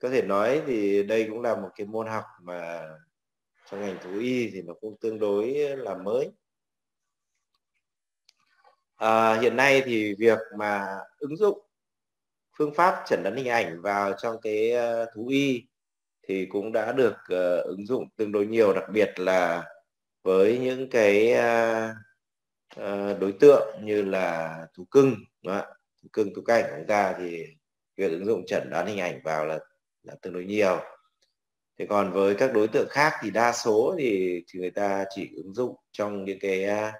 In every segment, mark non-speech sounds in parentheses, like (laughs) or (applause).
có thể nói thì đây cũng là một cái môn học mà trong ngành thú y thì nó cũng tương đối là mới. À, hiện nay thì việc mà ứng dụng phương pháp chẩn đoán hình ảnh vào trong cái ờ, thú y thì cũng đã được uh, ứng dụng tương đối nhiều đặc biệt là với những cái uh, uh, đối tượng như là thú cưng đó, thú cưng thú cảnh của chúng ta thì việc ứng dụng chẩn đoán hình ảnh vào là là tương đối nhiều. Thế còn với các đối tượng khác thì đa số thì, thì người ta chỉ ứng dụng trong những cái uh,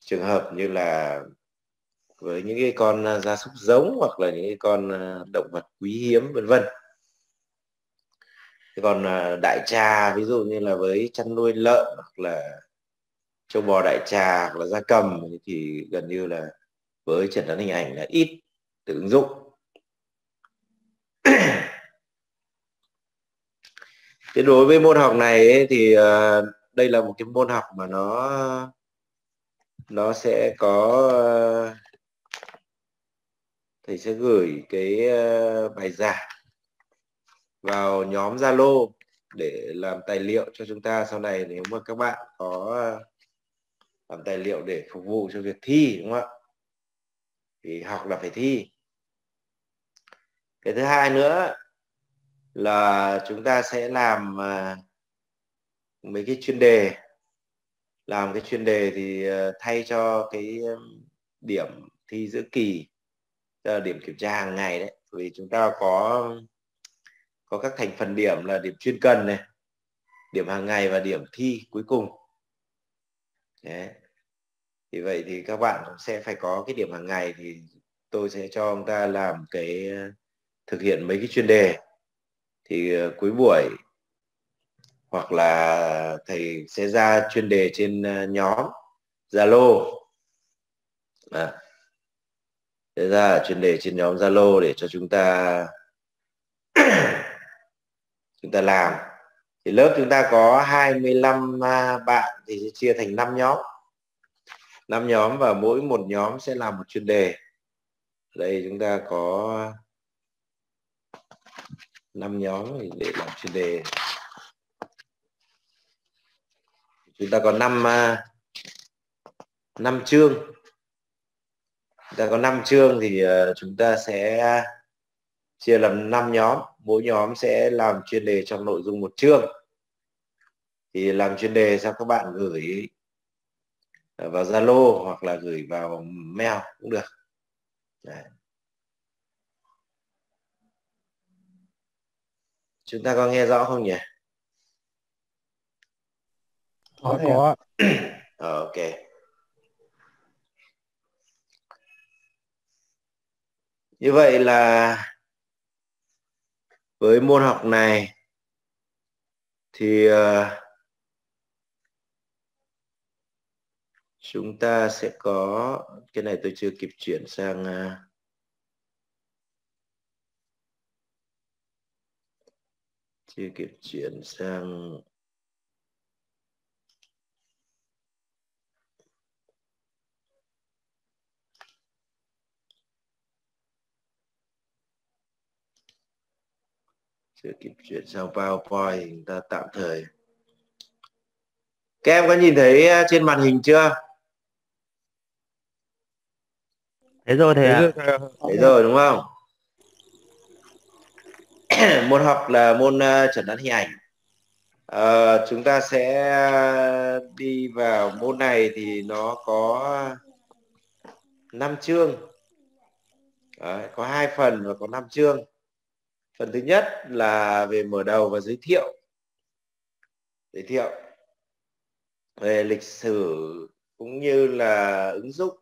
trường hợp như là với những cái con à, gia súc giống hoặc là những cái con à, động vật quý hiếm vân vân. Còn đại trà ví dụ như là với chăn nuôi lợn hoặc là châu bò đại trà hoặc là gia cầm thì gần như là với chẩn đoán hình ảnh là ít được ứng dụng. Thế đối với môn học này ấy, thì uh, đây là một cái môn học mà nó nó sẽ có uh, thầy sẽ gửi cái uh, bài giảng vào nhóm Zalo để làm tài liệu cho chúng ta. Sau này nếu mà các bạn có làm tài liệu để phục vụ cho việc thi đúng không ạ? Thì học là phải thi. Cái thứ hai nữa là chúng ta sẽ làm à, mấy cái chuyên đề. Làm cái chuyên đề thì à, thay cho cái điểm thi giữa kỳ là điểm kiểm tra hàng ngày đấy. Vì chúng ta có có các thành phần điểm là điểm chuyên cần này, điểm hàng ngày và điểm thi cuối cùng. Đấy. thì vậy thì các bạn cũng sẽ phải có cái điểm hàng ngày thì tôi sẽ cho ông ta làm cái à, thực hiện mấy cái chuyên đề thì ờ, cuối buổi hoặc là thầy sẽ ra chuyên đề trên ờ, nhóm Zalo. À, thế ra chuyên đề trên nhóm Zalo để cho chúng ta (coughs) chúng ta làm. Thì lớp chúng ta có 25 à, bạn thì sẽ chia thành 5 nhóm. 5 nhóm và mỗi một nhóm sẽ làm một chuyên đề. Đây chúng ta có năm nhóm để làm chuyên đề. Chúng ta có 5 5 à, chương. Ta có năm chương thì à, chúng ta sẽ chia làm năm nhóm. Mỗi nhóm sẽ làm chuyên đề trong nội dung một chương. Thì làm chuyên đề sao các bạn gửi vào Zalo hoặc là gửi vào mail cũng được. Đấy. Chúng ta có nghe rõ không nhỉ? Có có ok. Như vậy là với môn học này thì uh, chúng ta sẽ có cái này tôi chưa kịp chuyển sang uh, chưa kịp chuyển sang. Chưa kịp chuyển sang PowerPoint chúng ta tạm thời. Các em có nhìn thấy à, trên màn hình chưa? Thấy rồi thầy ạ. thấy rồi đúng không (coughs) môn học là môn uh, chẩn đoán hình ảnh. À, chúng ta sẽ đi vào môn này thì nó có 5 chương. Đấy, có hai phần và có 5 chương. Phần thứ nhất là về mở đầu và giới thiệu. Giới thiệu về lịch sử cũng như là ứng dụng.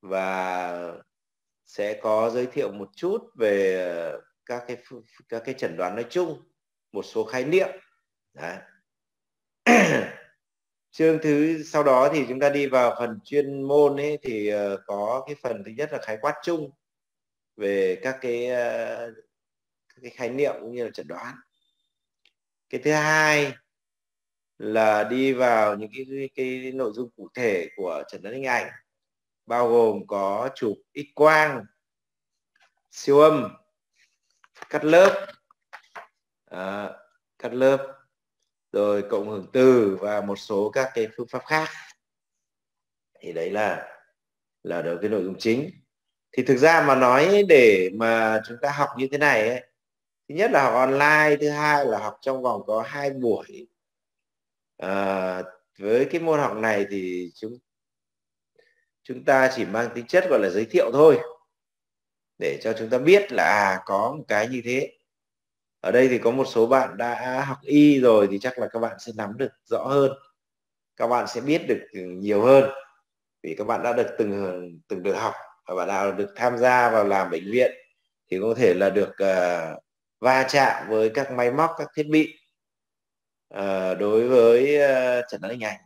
Và sẽ có giới thiệu một chút về các cái các cái chẩn đoán nói chung, một số khái niệm Đấy. (clears throat) chương thứ, sau đó thì chúng ta đi vào phần chuyên môn ấy, thì ờ, có cái phần thứ nhất là khái quát chung về các cái ờ, các cái khái niệm cũng như là chẩn đoán cái thứ hai là đi vào những cái cái nội dung cụ thể của chẩn đoán hình ảnh, bao gồm có chụp x quang, siêu âm cắt lớp. À, cắt lớp. Rồi cộng hưởng từ và một số các cái phương pháp khác. Thì đấy là là được cái nội dung chính. Thì thực ra mà nói để mà chúng ta học như thế này ấy, thứ nhất là học online thứ hai là học trong vòng có hai buổi. À, với cái môn học này thì chúng chúng ta chỉ mang tính chất gọi là giới thiệu thôi để cho chúng ta biết là à, có một cái như thế. Ở đây thì có một số bạn đã học y rồi thì chắc là các bạn sẽ nắm được rõ hơn. Các bạn sẽ biết được nhiều hơn vì các bạn đã được từng từng được học và bạn nào được tham gia vào làm bệnh viện thì có thể là được uh, va chạm với các máy móc các thiết bị uh, đối với ờ, uh, chẩn đoán hình ảnh.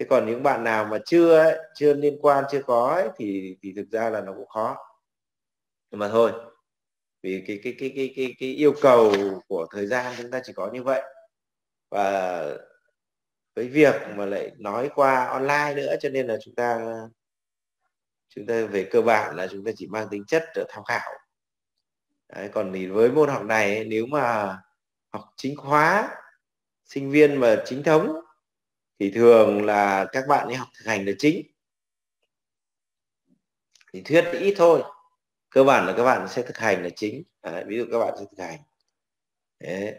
Thế còn những bạn nào mà chưa ấy, chưa liên quan chưa có ấy, thì thì thực ra là nó cũng khó nhưng mà thôi vì cái cái cái cái cái cái yêu cầu của thời gian chúng ta chỉ có như vậy. Và với việc mà lại nói qua online nữa cho nên là chúng ta chúng ta về cơ bản là chúng ta chỉ mang tính chất tham khảo. Đấy, còn thì với môn học này nếu mà học chính khóa sinh viên mà chính thống thì thường là các bạn ấy học thực hành là chính. Thì thuyết ít thôi cơ bản là các bạn sẽ thực hành là chính. À, ví dụ các bạn sẽ thực hành. Đấy.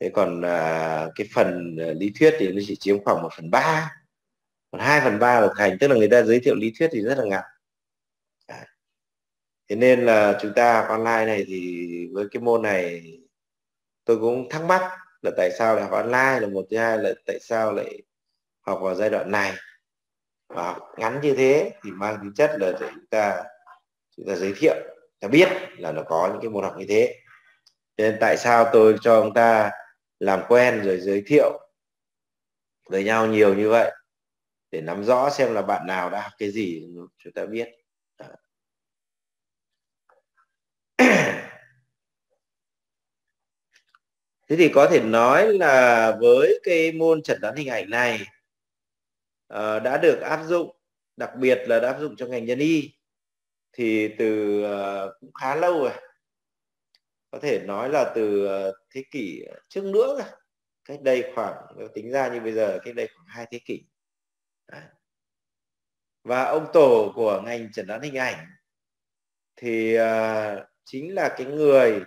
thế còn à, cái phần à, lý thuyết thì nó chỉ chiếm khoảng một phần ba. Còn hai phần ba là thực hành tức là người ta giới thiệu lý thuyết thì rất là ngắn. À. thế nên là chúng ta online này thì với cái môn này tôi cũng thắc mắc là tại sao lại học online là một thứ hai là tại sao lại học vào giai đoạn này. Và học ngắn như thế thì mang tính chất là để chúng ta chúng ta giới thiệu ta biết là nó có những cái môn học như thế. Nên tại sao tôi cho ông ta làm quen rồi giới thiệu với nhau nhiều như vậy? Để nắm rõ xem là bạn nào đã học cái gì chúng ta biết. (clears throat) Thế thì có thể nói là với cái môn chẩn đoán hình ảnh này uh, đã được áp dụng đặc biệt là đã áp dụng cho ngành nhân y thì từ ờ, cũng khá lâu rồi có thể nói là từ ờ, thế kỷ trước nữa rồi. cách đây khoảng nếu tính ra như bây giờ cách đây khoảng hai thế kỷ Đấy. và ông tổ của ngành chẩn đoán hình ảnh thì uh, chính là cái người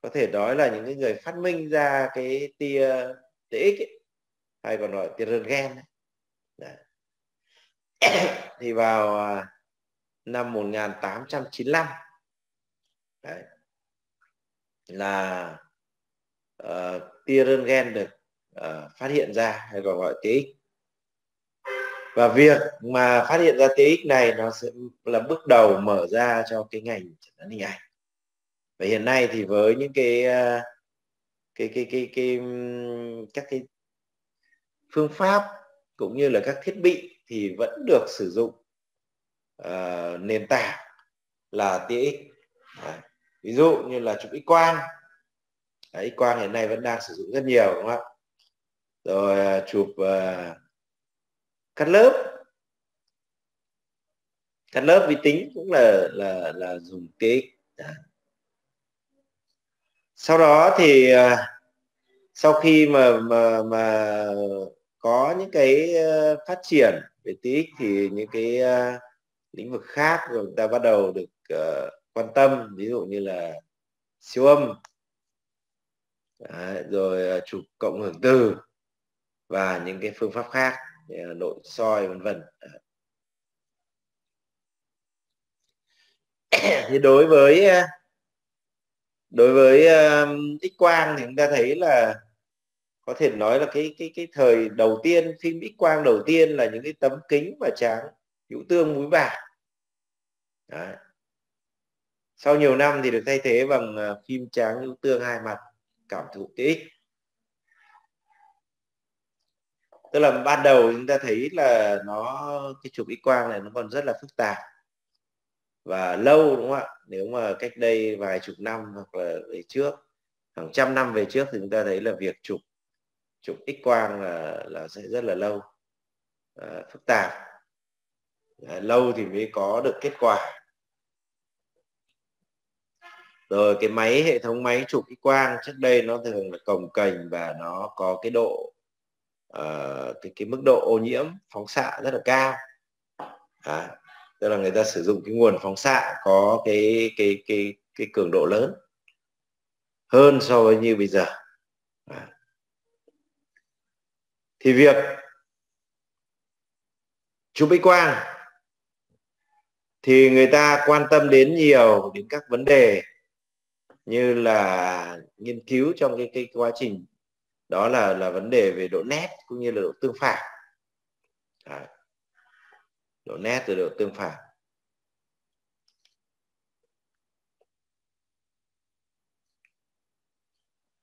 có thể nói là những cái người phát minh ra cái tia TX ấy, hay còn gọi tia röntgen Đấy. (coughs) thì vào à, năm 1895 Đấy. là ờ, uh, tia röntgen được uh, phát hiện ra hay còn gọi TX và việc mà phát hiện ra TX này nó sẽ là bước đầu mở ra cho cái ngành chẩn đoán hình ảnh. Và hiện nay thì với những cái uh, cái cái cái cái, cái các cái phương pháp cũng như là các thiết bị thì vẫn được sử dụng uh, nền tảng là TX Đấy. ví dụ như là chụp x quang. Đấy, x quang hiện nay vẫn đang sử dụng rất nhiều đúng không ạ? Rồi uh, chụp uh, cắt lớp. Cắt lớp vi tính cũng là là là dùng TX Đấy. sau đó thì uh, sau khi mà mà mà có những cái phát triển về TX thì những cái uh, lĩnh vực khác rồi chúng ta bắt đầu được uh, quan tâm ví dụ như là siêu âm. Đấy, rồi ờ, uh, chụp cộng hưởng từ và những cái phương pháp khác uh, nội soi vân vân. (clears throat) Thì đối với ờ, đối với uh, x quang thì chúng ta thấy là có thể nói là cái cái cái thời đầu tiên phim x quang đầu tiên là những cái tấm kính và tráng hữu tương muối bạc Đấy. sau nhiều năm thì được thay thế bằng à, phim tráng hữu tương hai mặt cảm thụ TX tức là ban đầu chúng ta thấy là nó cái chụp x quang này nó còn rất là phức tạp và lâu đúng không ạ? Nếu mà cách đây vài chục năm hoặc là về trước hàng trăm năm về trước thì chúng ta thấy là việc chụp chụp x quang là là sẽ rất là lâu à, phức tạp lâu thì mới có được kết quả. Rồi cái máy hệ thống máy chụp x quang trước đây nó thường là cồng cành và nó có cái độ uh, cái cái mức độ ô nhiễm phóng xạ rất là cao. À, tức là người ta sử dụng cái nguồn phóng xạ có cái cái cái cái cường độ lớn hơn so với như bây giờ. À. thì việc chụp x quang thì người ta quan tâm đến nhiều đến các vấn đề như là nghiên cứu trong cái cái quá trình. Đó là là vấn đề về độ nét cũng như là độ tương phản. À, độ nét rồi độ tương phản.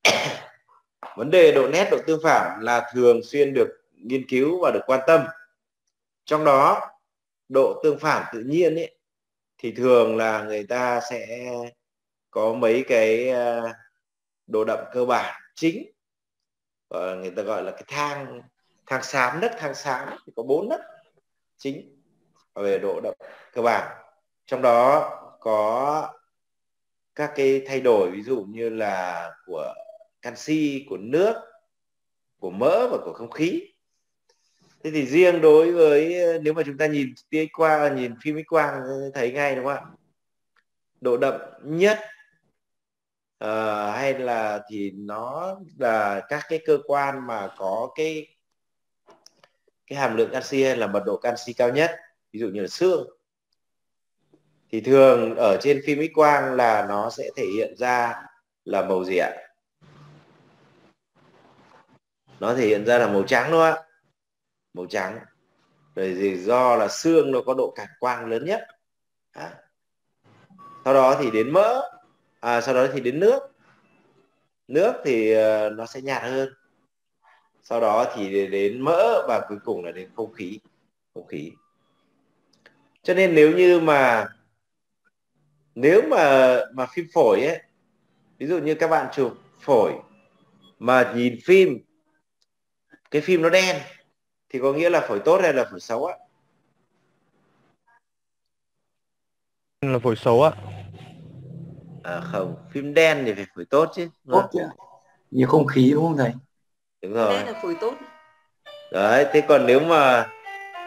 (coughs) Vấn đề độ nét độ tương phản là thường xuyên được nghiên cứu và được quan tâm. Trong đó độ tương phản tự nhiên ấy, thì thường là người ta sẽ có mấy cái ờ, đồ độ đậm cơ bản chính. Và người ta gọi là cái thang thang xám đất, thang xám thì có bốn đất chính về độ đậm cơ bản. Trong đó có các cái thay đổi, ví dụ như là của canxi, của nước, của mỡ và của không khí thế thì riêng đối với ờ, nếu mà chúng ta nhìn tia qua à, nhìn phim x quang ờ, thấy ngay đúng không ạ? Độ đậm nhất uh, hay là thì nó là các cái cơ quan mà có cái cái hàm lượng canxi hay là mật độ canxi cao nhất ví dụ như là xương. Thì thường ở trên phim x quang là nó sẽ thể hiện ra là màu gì ạ nó thể hiện ra là màu trắng đúng không ạ? Màu trắng. Rồi thì do là xương nó có độ cản quang lớn nhất. À. sau đó thì đến mỡ. À, sau đó thì đến nước. Nước thì ờ, nó sẽ nhạt hơn. Sau đó thì đến mỡ và cuối cùng là đến không khí không khí. Cho nên nếu như mà nếu mà mà phim phổi ấy ví dụ như các bạn chụp phổi mà nhìn phim cái phim nó đen thì có nghĩa là phổi tốt hay là phổi xấu ạ? Là phổi xấu ạ. À, không phim đen thì phải phổi tốt chứ tốt chứ. Như không khí đúng không thầy? Đúng rồi. Đen là phổi tốt. Đấy thế còn nếu mà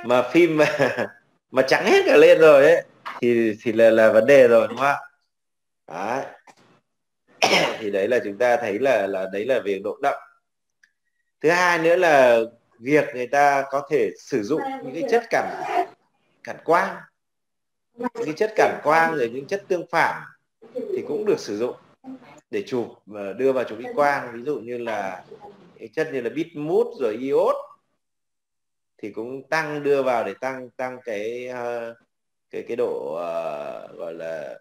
mà phim mà (laughs) mà trắng hết cả lên rồi ấy thì thì là là vấn đề rồi đúng không ạ? Đấy. (coughs) Thì đấy là chúng ta thấy là là đấy là về độ đậm. Thứ hai nữa là việc người ta có thể sử dụng những cái chất cản cản quang những cái chất cản quang rồi những chất tương phản thì cũng được sử dụng để chụp và đưa vào chụp x quang. Ví dụ như là cái chất như là bít mút rồi iốt thì cũng tăng đưa vào để tăng tăng cái ờ, cái cái độ uh, gọi là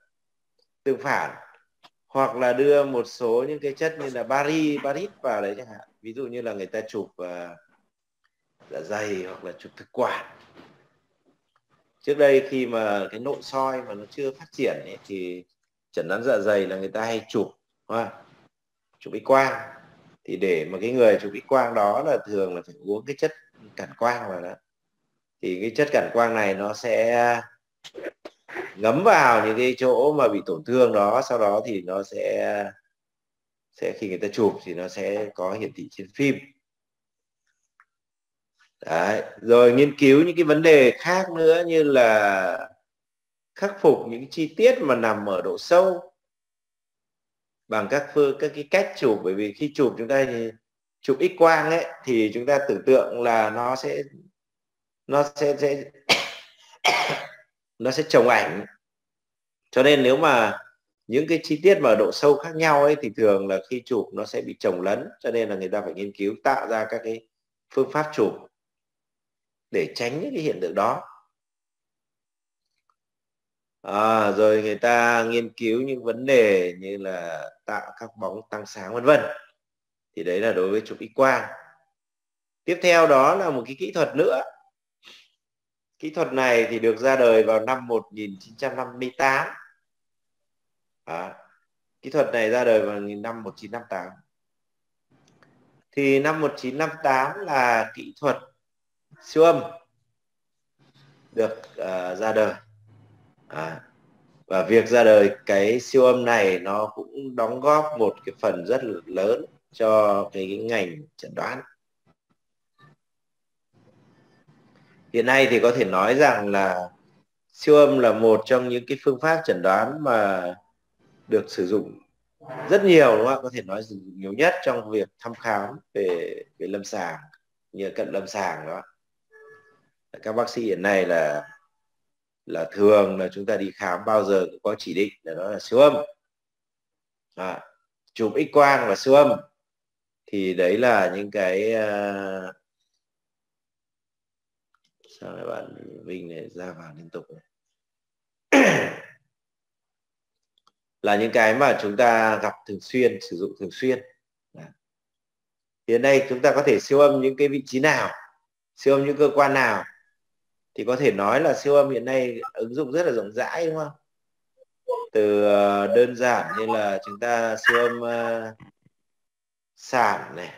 tương phản. Hoặc là đưa một số những cái chất như là bari barit vào đấy chẳng hạn. Ví dụ như là người ta chụp uh, dạ dày hoặc là chụp thực quản. Trước đây khi mà cái nội soi mà nó chưa phát triển ấy, thì chẩn đoán dạ dày là người ta hay chụp ha chụp x quang. Thì để mà cái người chụp x quang đó là thường là phải uống cái chất cản quang vào đó. Thì cái chất cản quang này nó sẽ ngấm vào những cái chỗ mà bị tổn thương đó sau đó thì nó sẽ sẽ khi người ta chụp thì nó sẽ có hiển thị trên phim. Đấy. rồi nghiên cứu những cái vấn đề khác nữa như là khắc phục những chi tiết mà nằm ở độ sâu bằng các phương, các cái cách chụp. Bởi vì khi chụp chúng ta thì chụp x quang ấy, thì chúng ta tưởng tượng là nó sẽ nó sẽ sẽ (coughs) nó sẽ trồng ảnh. Cho nên nếu mà những cái chi tiết mà độ sâu khác nhau ấy, thì thường là khi chụp nó sẽ bị trồng lấn. Cho nên là người ta phải nghiên cứu, tạo ra các cái phương pháp chụp để tránh những cái hiện tượng đó. À, rồi người ta nghiên cứu những vấn đề như là tạo các bóng tăng sáng vân vân. Thì đấy là đối với chụp x quang. Tiếp theo đó là một cái kỹ thuật nữa. Kỹ thuật này thì được ra đời vào năm 1958 à, kỹ thuật này ra đời vào năm 1958 thì năm 1958 là kỹ thuật siêu âm được uh, ra đời. À, và việc ra đời cái siêu âm này nó cũng đóng góp một cái phần rất lớn cho cái ngành chẩn đoán. Hiện nay thì có thể nói rằng là siêu âm là một trong những cái phương pháp chẩn đoán mà được sử dụng rất nhiều đúng không ạ? Có thể nói nhiều nhất trong việc thăm khám về về lâm sàng như cận lâm sàng đó các bác sĩ hiện nay là là thường là chúng ta đi khám bao giờ cũng có chỉ định là đó là siêu âm. À, chụp x quang và siêu âm. Thì đấy là những cái uh... sao lại bạn Vinh này ra vào liên tục này. (clears throat) là những cái mà chúng ta gặp thường xuyên sử dụng thường xuyên. Hiện nay chúng ta có thể siêu âm những cái vị trí nào? Siêu âm những cơ quan nào? Thì có thể nói là siêu âm hiện nay ứng dụng rất là rộng rãi đúng không? Từ ờ, đơn giản như là chúng ta siêu âm ờ, uh, sản này.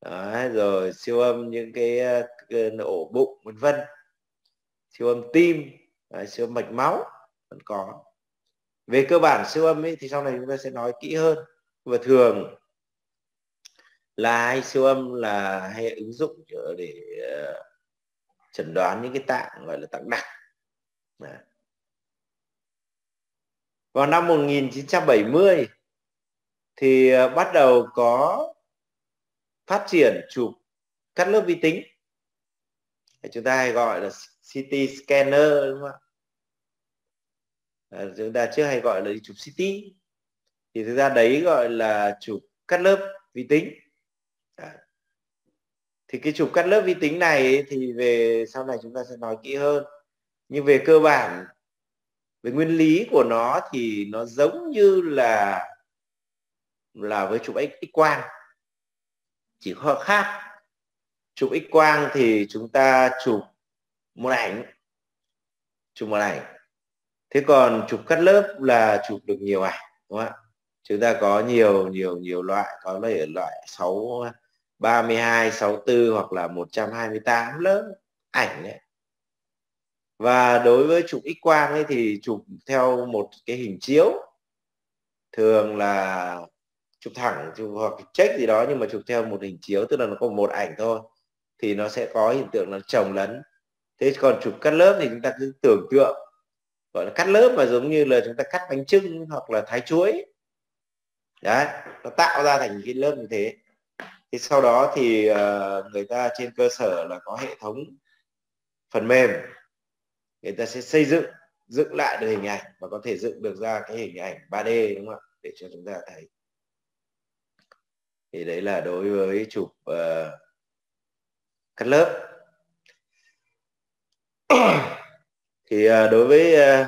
Đấy, rồi siêu âm những cái ờ, uh, ổ bụng vân vân. Siêu âm tim Đấy, siêu âm mạch máu vẫn có. Về cơ bản siêu âm ấy, thì sau này chúng ta sẽ nói kỹ hơn. Và thường là hay siêu âm là hay ứng dụng để uh, chẩn đoán những cái tạng gọi là tạng đặc à. vào năm 1970 thì ờ, bắt đầu có phát triển chụp cắt lớp vi tính chúng ta hay gọi là CT scanner đúng không ạ à, chúng ta trước hay gọi là chụp CT thì thực ra đấy gọi là chụp cắt lớp vi tính thì cái chụp cắt lớp vi tính này thì về sau này chúng ta sẽ nói kỹ hơn. Nhưng về cơ bản về nguyên lý của nó thì nó giống như là là với chụp x, x quang. Chỉ có khác. Chụp x quang thì chúng ta chụp một ảnh. Chụp một ảnh. Thế còn chụp cắt lớp là chụp được nhiều ảnh đúng không ạ? Chúng ta có nhiều nhiều nhiều loại có thể loại 6 32 64 hoặc là 128 lớp ảnh đấy và đối với chụp x quang ấy thì chụp theo một cái hình chiếu. Thường là chụp thẳng, chụp hoặc check gì đó nhưng mà chụp theo một hình chiếu, tức là nó có một ảnh thôi, thì nó sẽ có hiện tượng là chồng lấn. Thế còn chụp cắt lớp thì chúng ta cứ tưởng tượng, gọi là cắt lớp mà giống như là chúng ta cắt bánh trưng hoặc là thái chuối. Đấy, nó tạo ra thành cái lớp như thế thì sau đó thì uh, người ta trên cơ sở là có hệ thống phần mềm người ta sẽ xây dựng dựng lại được hình ảnh và có thể dựng được ra cái hình ảnh 3D đúng không ạ? Để cho chúng ta thấy. Thì đấy là đối với chụp uh, ờ, cắt lớp. (coughs) Thì uh, đối với uh,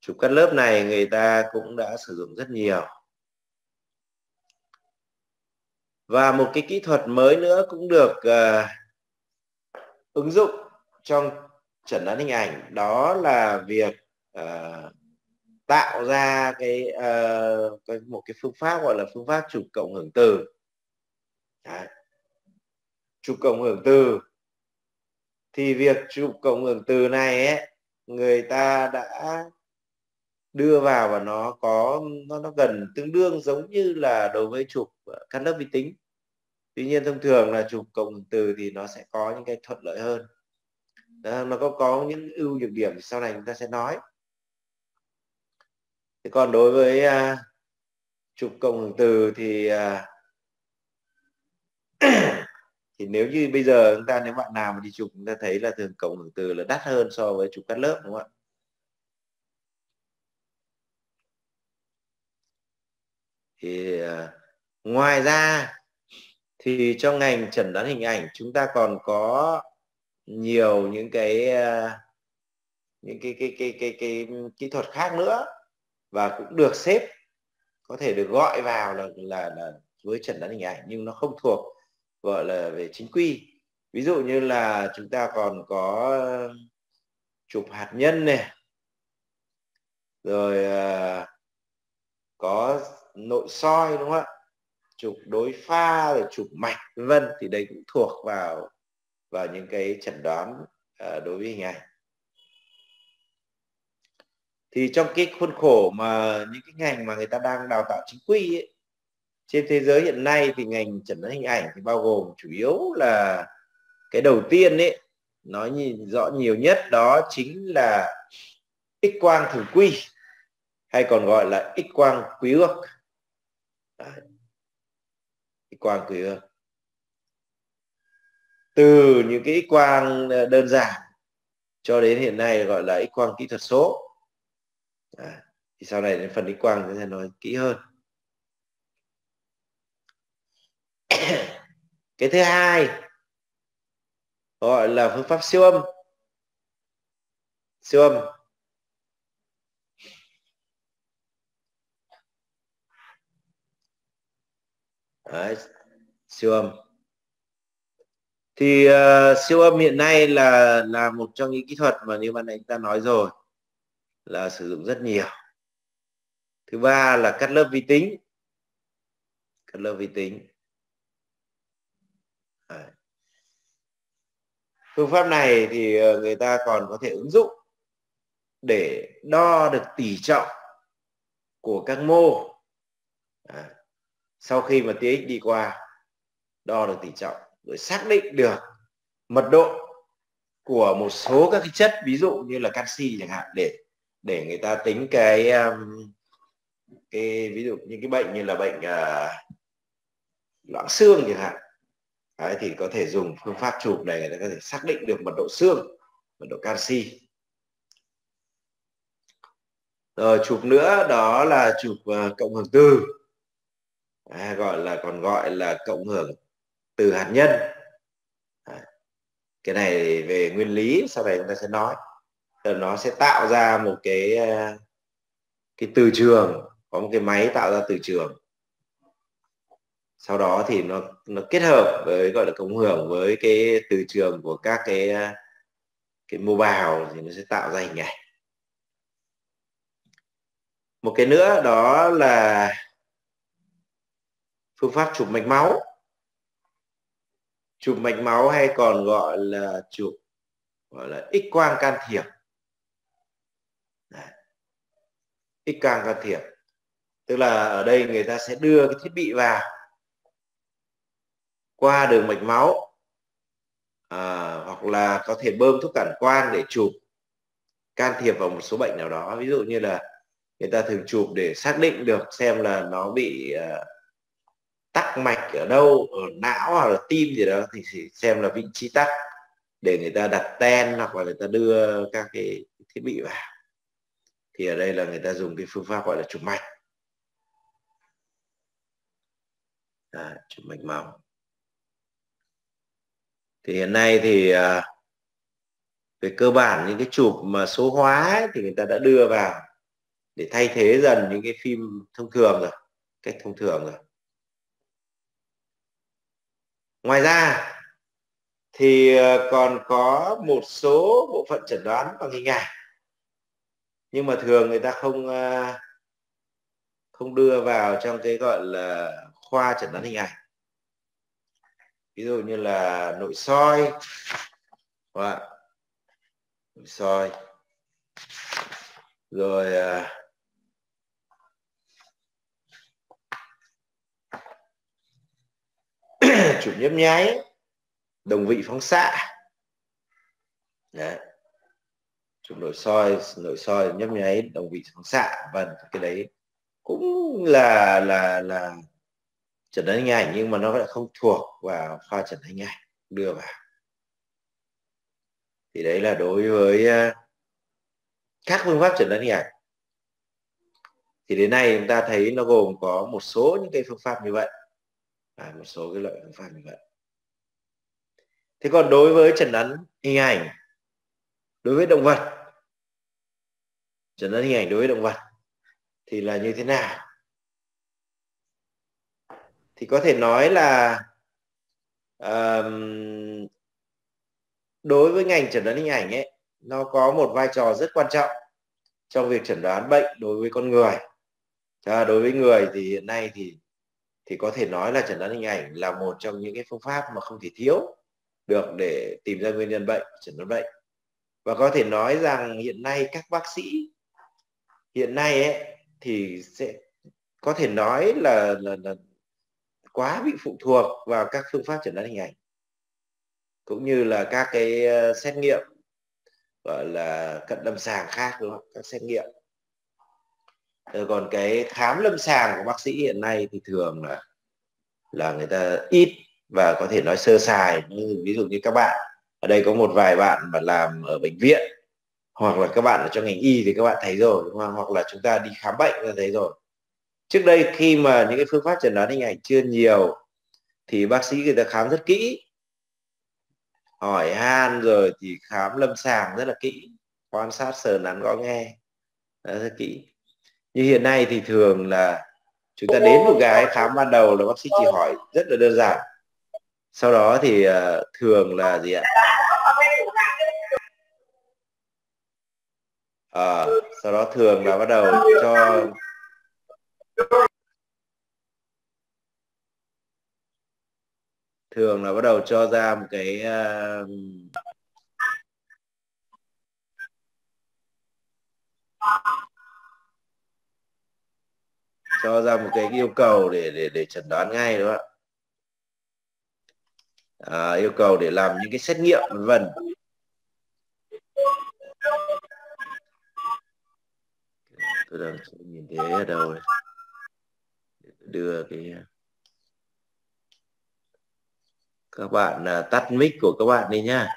chụp cắt lớp này người ta cũng đã sử dụng rất nhiều. Và một cái kỹ thuật mới nữa cũng được uh, ứng dụng trong chẩn đoán hình ảnh. Đó là việc uh, tạo ra cái, uh, cái một cái phương pháp gọi là phương pháp chụp cộng hưởng từ. Đấy. chụp cộng hưởng từ. Thì việc chụp cộng hưởng từ này ấy, người ta đã đưa vào và nó có nó nó gần tương đương giống như là đối với chụp cắt lớp vi tính. Tuy nhiên thông thường là chụp cộng từ thì nó sẽ có những cái thuận lợi hơn. Đó, nó có có những ưu nhược điểm sau này chúng ta sẽ nói. Thế còn đối với uh, chụp cộng hưởng từ thì uh, (clears throat) thì nếu như bây giờ chúng ta nếu bạn nào mà đi chụp chúng ta thấy là thường cộng hưởng từ là đắt hơn so với chụp cắt lớp đúng không ạ? Thì uh, ngoài ra thì trong ngành chẩn đoán hình ảnh chúng ta còn có nhiều những cái ờ, những cái cái cái cái cái, cái kỹ thuật khác nữa và cũng được xếp có thể được gọi vào là là, là với chẩn đoán hình ảnh nhưng nó không thuộc gọi là về chính quy. Ví dụ như là chúng ta còn có chụp hạt nhân này rồi uh, có nội soi đúng không ạ? Chụp đối pha rồi chụp mạch vân thì đây cũng thuộc vào vào những cái chẩn đoán uh, đối với hình ảnh. Thì trong cái khuôn khổ mà những cái ngành mà người ta đang đào tạo chính quy ấy, trên thế giới hiện nay thì ngành chẩn đoán hình ảnh thì bao gồm chủ yếu là cái đầu tiên ấy nó nhìn rõ nhiều nhất đó chính là x quang thường quy hay còn gọi là x quang quý ước x quang quý hơn từ những cái x quang ờ, đơn giản cho đến hiện nay gọi là x quang kỹ thuật số. À, thì sau này đến phần x quang sẽ nói kỹ hơn. (coughs) Cái thứ hai gọi là phương pháp siêu âm. Siêu âm Đấy, siêu âm. Thì uh, siêu âm hiện nay là là một trong những kỹ thuật mà như bạn anh ta nói rồi là sử dụng rất nhiều. Thứ ba là cắt lớp vi tính. Cắt lớp vi tính. Đấy. phương pháp này thì ờ, người ta còn có thể ứng dụng để đo được tỷ trọng của các mô. Đấy sau khi mà TX đi qua đo được tỷ trọng rồi xác định được mật độ của một số các cái chất ví dụ như là canxi chẳng hạn để để người ta tính cái um, cái ví dụ những cái bệnh như là bệnh uh, loãng xương chẳng hạn. Đấy, thì có thể dùng phương pháp chụp này người ta có thể xác định được mật độ xương mật độ canxi. Rồi chụp nữa đó là chụp uh, cộng hưởng từ à, gọi là còn gọi là cộng hưởng từ hạt nhân. À, cái này về nguyên lý sau này chúng ta sẽ nói. Nó sẽ tạo ra một cái à, cái từ trường có một cái máy tạo ra từ trường. Sau đó thì nó nó kết hợp với gọi là cộng hưởng với cái từ trường của các cái à, cái mô bào thì nó sẽ tạo ra hình ảnh. Một cái nữa đó là phương pháp chụp mạch máu. Chụp mạch máu hay còn gọi là chụp gọi là x quang can thiệp. X quang can thiệp. Tức là ở đây người ta sẽ đưa cái thiết bị vào. Qua đường mạch máu. À, hoặc là có thể bơm thuốc cản quang để chụp. Can thiệp vào một số bệnh nào đó. Ví dụ như là người ta thường chụp để xác định được xem là nó bị uh, tắc mạch ở đâu ở não hoặc là tim gì đó thì chỉ xem là vị trí tắc để người ta đặt ten hoặc là người ta đưa các cái thiết bị vào. Thì ở đây là người ta dùng cái phương pháp gọi là chụp mạch. À, chụp mạch máu. Thì hiện nay thì à, về cơ bản những cái chụp mà số hóa ấy, thì người ta đã đưa vào để thay thế dần những cái phim thông thường rồi cách thông thường rồi ngoài ra thì ờ, còn có một số bộ phận chẩn đoán bằng hình ảnh. Nhưng mà thường người ta không ờ, không đưa vào trong cái gọi là khoa chẩn đoán hình ảnh. Ví dụ như là nội soi. Vâng nội soi. Rồi ờ, (coughs) chủ nhấp nháy đồng vị phóng xạ. Đấy. Chụp nội soi nội soi nhấp nháy đồng vị phóng xạ vâng cái đấy cũng là là là chẩn đoán hình ảnh nhưng mà nó lại không thuộc vào khoa chẩn đoán hình ảnh đưa vào. Thì đấy là đối với ờ, các phương pháp chẩn đoán hình ảnh thì đến nay chúng ta thấy nó gồm có một số những cái phương pháp như vậy à, một số cái loại phương pháp như vậy. Thế còn đối với chẩn đoán hình ảnh đối với động vật chẩn đoán hình ảnh đối với động vật thì là như thế nào? Thì có thể nói là um, đối với ngành chẩn đoán hình ảnh ấy nó có một vai trò rất quan trọng trong việc chẩn đoán bệnh đối với con người. À, đối với người thì hiện nay thì thì có thể nói là chẩn đoán hình ảnh là một trong những cái phương pháp mà không thể thiếu được để tìm ra nguyên nhân bệnh chẩn đoán bệnh. Và có thể nói rằng hiện nay các bác sĩ hiện nay ấy thì sẽ có thể nói là, là, là quá bị phụ thuộc vào các phương pháp chẩn đoán hình ảnh cũng như là các cái ờ, xét nghiệm gọi là cận lâm sàng khác đúng không? Các xét nghiệm. Ờ, còn cái khám lâm sàng của bác sĩ hiện nay thì thường là là người ta ít và có thể nói sơ sài. Như ví dụ như các bạn, ở đây có một vài bạn mà làm ở bệnh viện, hoặc là các bạn ở trong ngành y thì các bạn thấy rồi, đúng không? hoặc là chúng ta đi khám bệnh là thấy rồi. Trước đây khi mà những cái phương pháp chẩn đoán hình ảnh chưa nhiều thì bác sĩ người ta khám rất kỹ. Hỏi han rồi thì khám lâm sàng rất là kỹ, quan sát sờ nắn gõ nghe, rất kỹ như hiện nay thì thường là chúng ta đến một cái khám ban đầu là bác sĩ chỉ hỏi rất là đơn giản. Sau đó thì ờ, thường là gì ạ? À, sau đó thường là bắt đầu cho thường là bắt đầu cho ra một cái uh, cho ra một cái yêu cầu để để để chẩn đoán ngay đúng không ạ? À, yêu cầu để làm những cái xét nghiệm vân vân. Tôi đang nhìn thấy ở đâu này đưa cái các bạn à, tắt mic của các bạn đi nhá.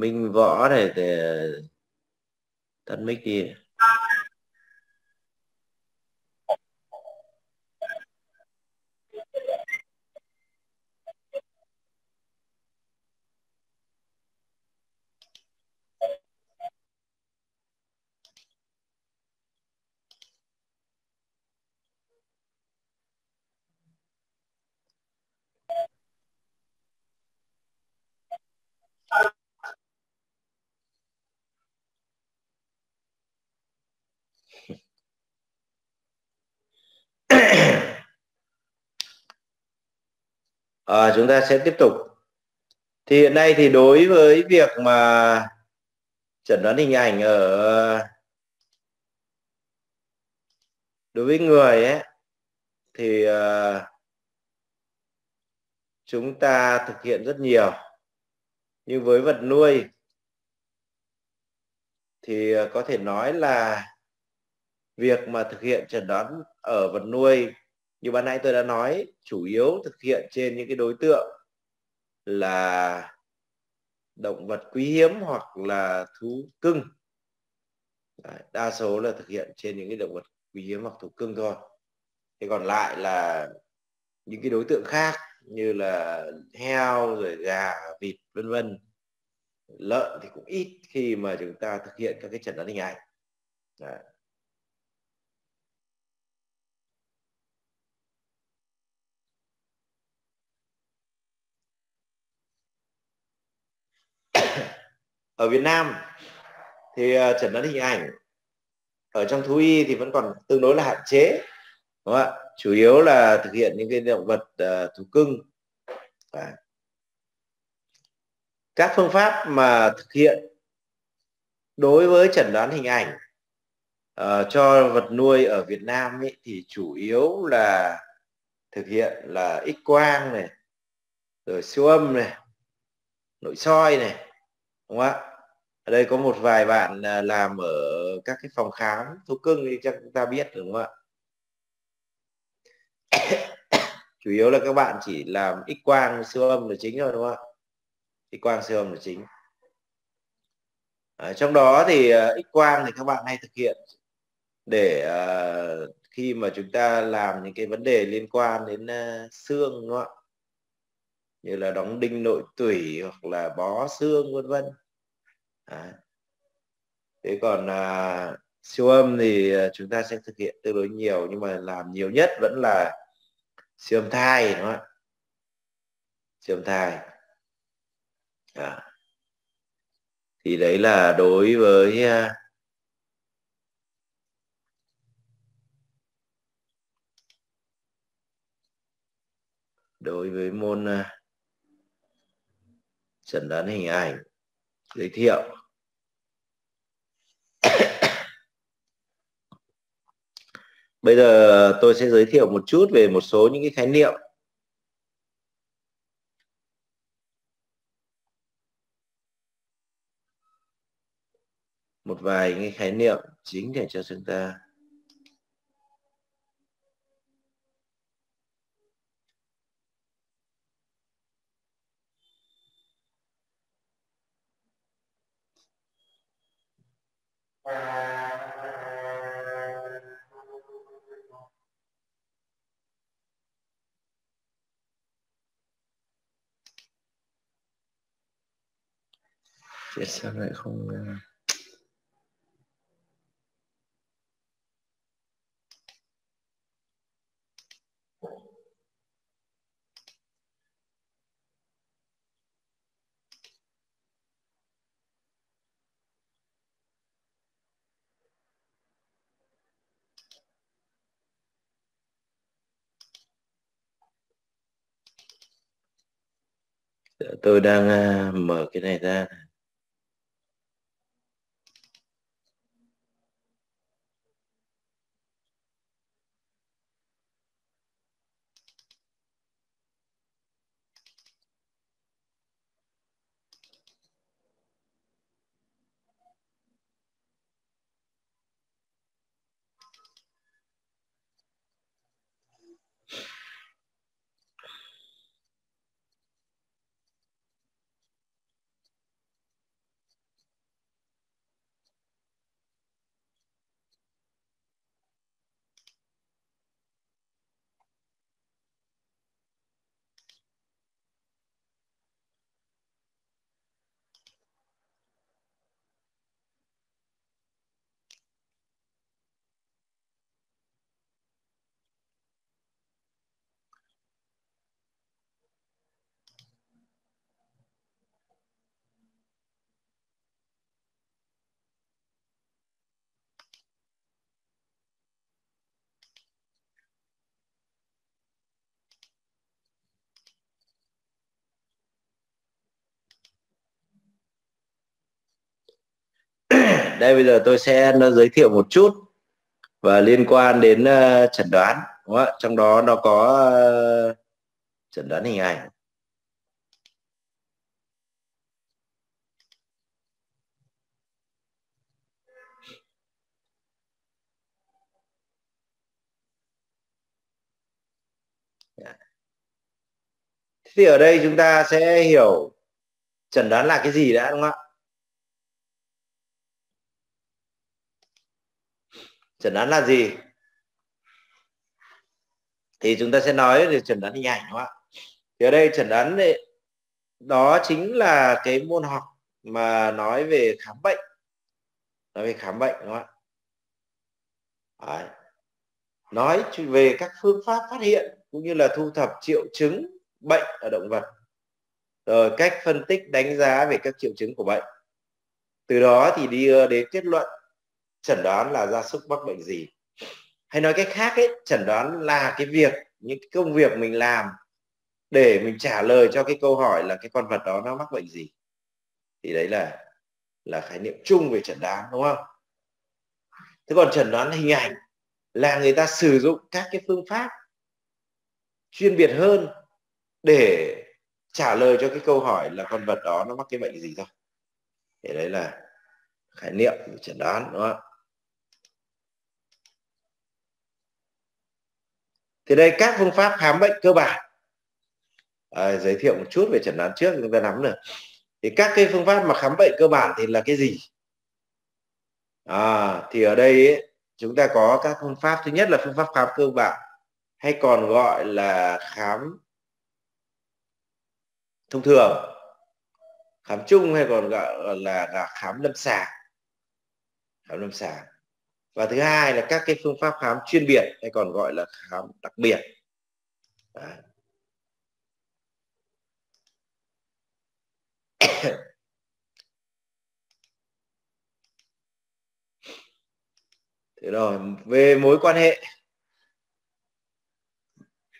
Minh Võ này thì tắt mic đi. À, chúng ta sẽ tiếp tục. Thì hiện nay thì đối với việc mà chẩn đoán hình ảnh ở đối với người ấy thì uh, chúng ta thực hiện rất nhiều. Nhưng với vật nuôi thì uh, có thể nói là việc mà thực hiện chẩn đoán ở vật nuôi như ban nãy tôi đã nói, chủ yếu thực hiện trên những cái đối tượng là động vật quý hiếm hoặc là thú cưng. Đa số là thực hiện trên những cái động vật quý hiếm hoặc thú cưng thôi. Thế còn lại là những cái đối tượng khác như là heo rồi gà, vịt, vân vân, lợn thì cũng ít khi mà chúng ta thực hiện các cái chẩn đoán hình ảnh. Đấy. Ở Việt Nam thì ờ, chẩn đoán hình ảnh ở trong thú y thì vẫn còn tương đối là hạn chế đúng không ạ chủ yếu là thực hiện những cái động vật uh, thú cưng à. các phương pháp mà thực hiện đối với chẩn đoán hình ảnh uh, cho vật nuôi ở Việt Nam ấy, thì chủ yếu là thực hiện là x quang này rồi siêu âm này nội soi này đúng không ạ ở đây có một vài bạn à, làm ở các cái phòng khám thú cưng thì chắc chúng ta biết đúng không ạ? (coughs) Chủ yếu là các bạn chỉ làm x quang siêu âm là chính thôi đúng không ạ? X quang siêu âm là chính. À, trong đó thì à, x quang thì các bạn hay thực hiện để à, khi mà chúng ta làm những cái vấn đề liên quan đến à, xương đúng không ạ? Như là đóng đinh nội tủy hoặc là bó xương vân vân. Đấy. thế còn à, siêu âm thì à, chúng ta sẽ thực hiện tương đối nhiều nhưng mà làm nhiều nhất vẫn là siêu âm thai đúng không ạ siêu âm thai à. thì đấy là đối với à, đối với môn à, chẩn đoán hình ảnh giới thiệu bây giờ tôi sẽ giới thiệu một chút về một số những cái khái niệm. Một vài cái khái niệm chính để cho chúng ta Tại sao lại không ờ? dạ, tôi đang ờ, mở cái này ra đây bây giờ tôi sẽ giới thiệu một chút và liên quan đến uh, chẩn đoán đúng không? trong đó nó có uh, chẩn đoán hình ảnh thì ở đây chúng ta sẽ hiểu chẩn đoán là cái gì đã đúng không ạ chẩn đoán là gì? Thì chúng ta sẽ nói về chẩn đoán hình ảnh, đúng không ạ? Thì ở đây chẩn đoán đấy đó chính là cái môn học mà nói về khám bệnh. Nói về khám bệnh, đúng không ạ? Đấy. nói về các phương pháp phát hiện cũng như là thu thập triệu chứng bệnh ở động vật. Rồi cách phân tích đánh giá về các triệu chứng của bệnh. Từ đó thì đi đến kết luận chẩn đoán là gia súc mắc bệnh gì. Hay nói cách khác ấy, chẩn đoán là cái việc, những cái công việc mình làm để mình trả lời cho cái câu hỏi là cái con vật đó nó mắc bệnh gì. Thì đấy là là khái niệm chung về chẩn đoán, đúng không? Thế còn chẩn đoán hình ảnh là người ta sử dụng các cái phương pháp chuyên biệt hơn để trả lời cho cái câu hỏi là con vật đó nó mắc cái bệnh gì thôi. Thì đấy là khái niệm chẩn đoán, đúng không thì đây các phương pháp khám bệnh cơ bản. À, giới thiệu một chút về chẩn đoán trước chúng ta nắm được. Thì các cái phương pháp mà khám bệnh cơ bản thì là cái gì? À, thì ở đây ấy, chúng ta có các phương pháp. Thứ nhất là phương pháp khám cơ bản hay còn gọi là khám thông thường. Khám chung hay còn gọi là, là khám lâm sàng. Khám lâm sàng và thứ hai là các cái phương pháp khám chuyên biệt hay còn gọi là khám đặc biệt Đấy. thế rồi, về mối quan hệ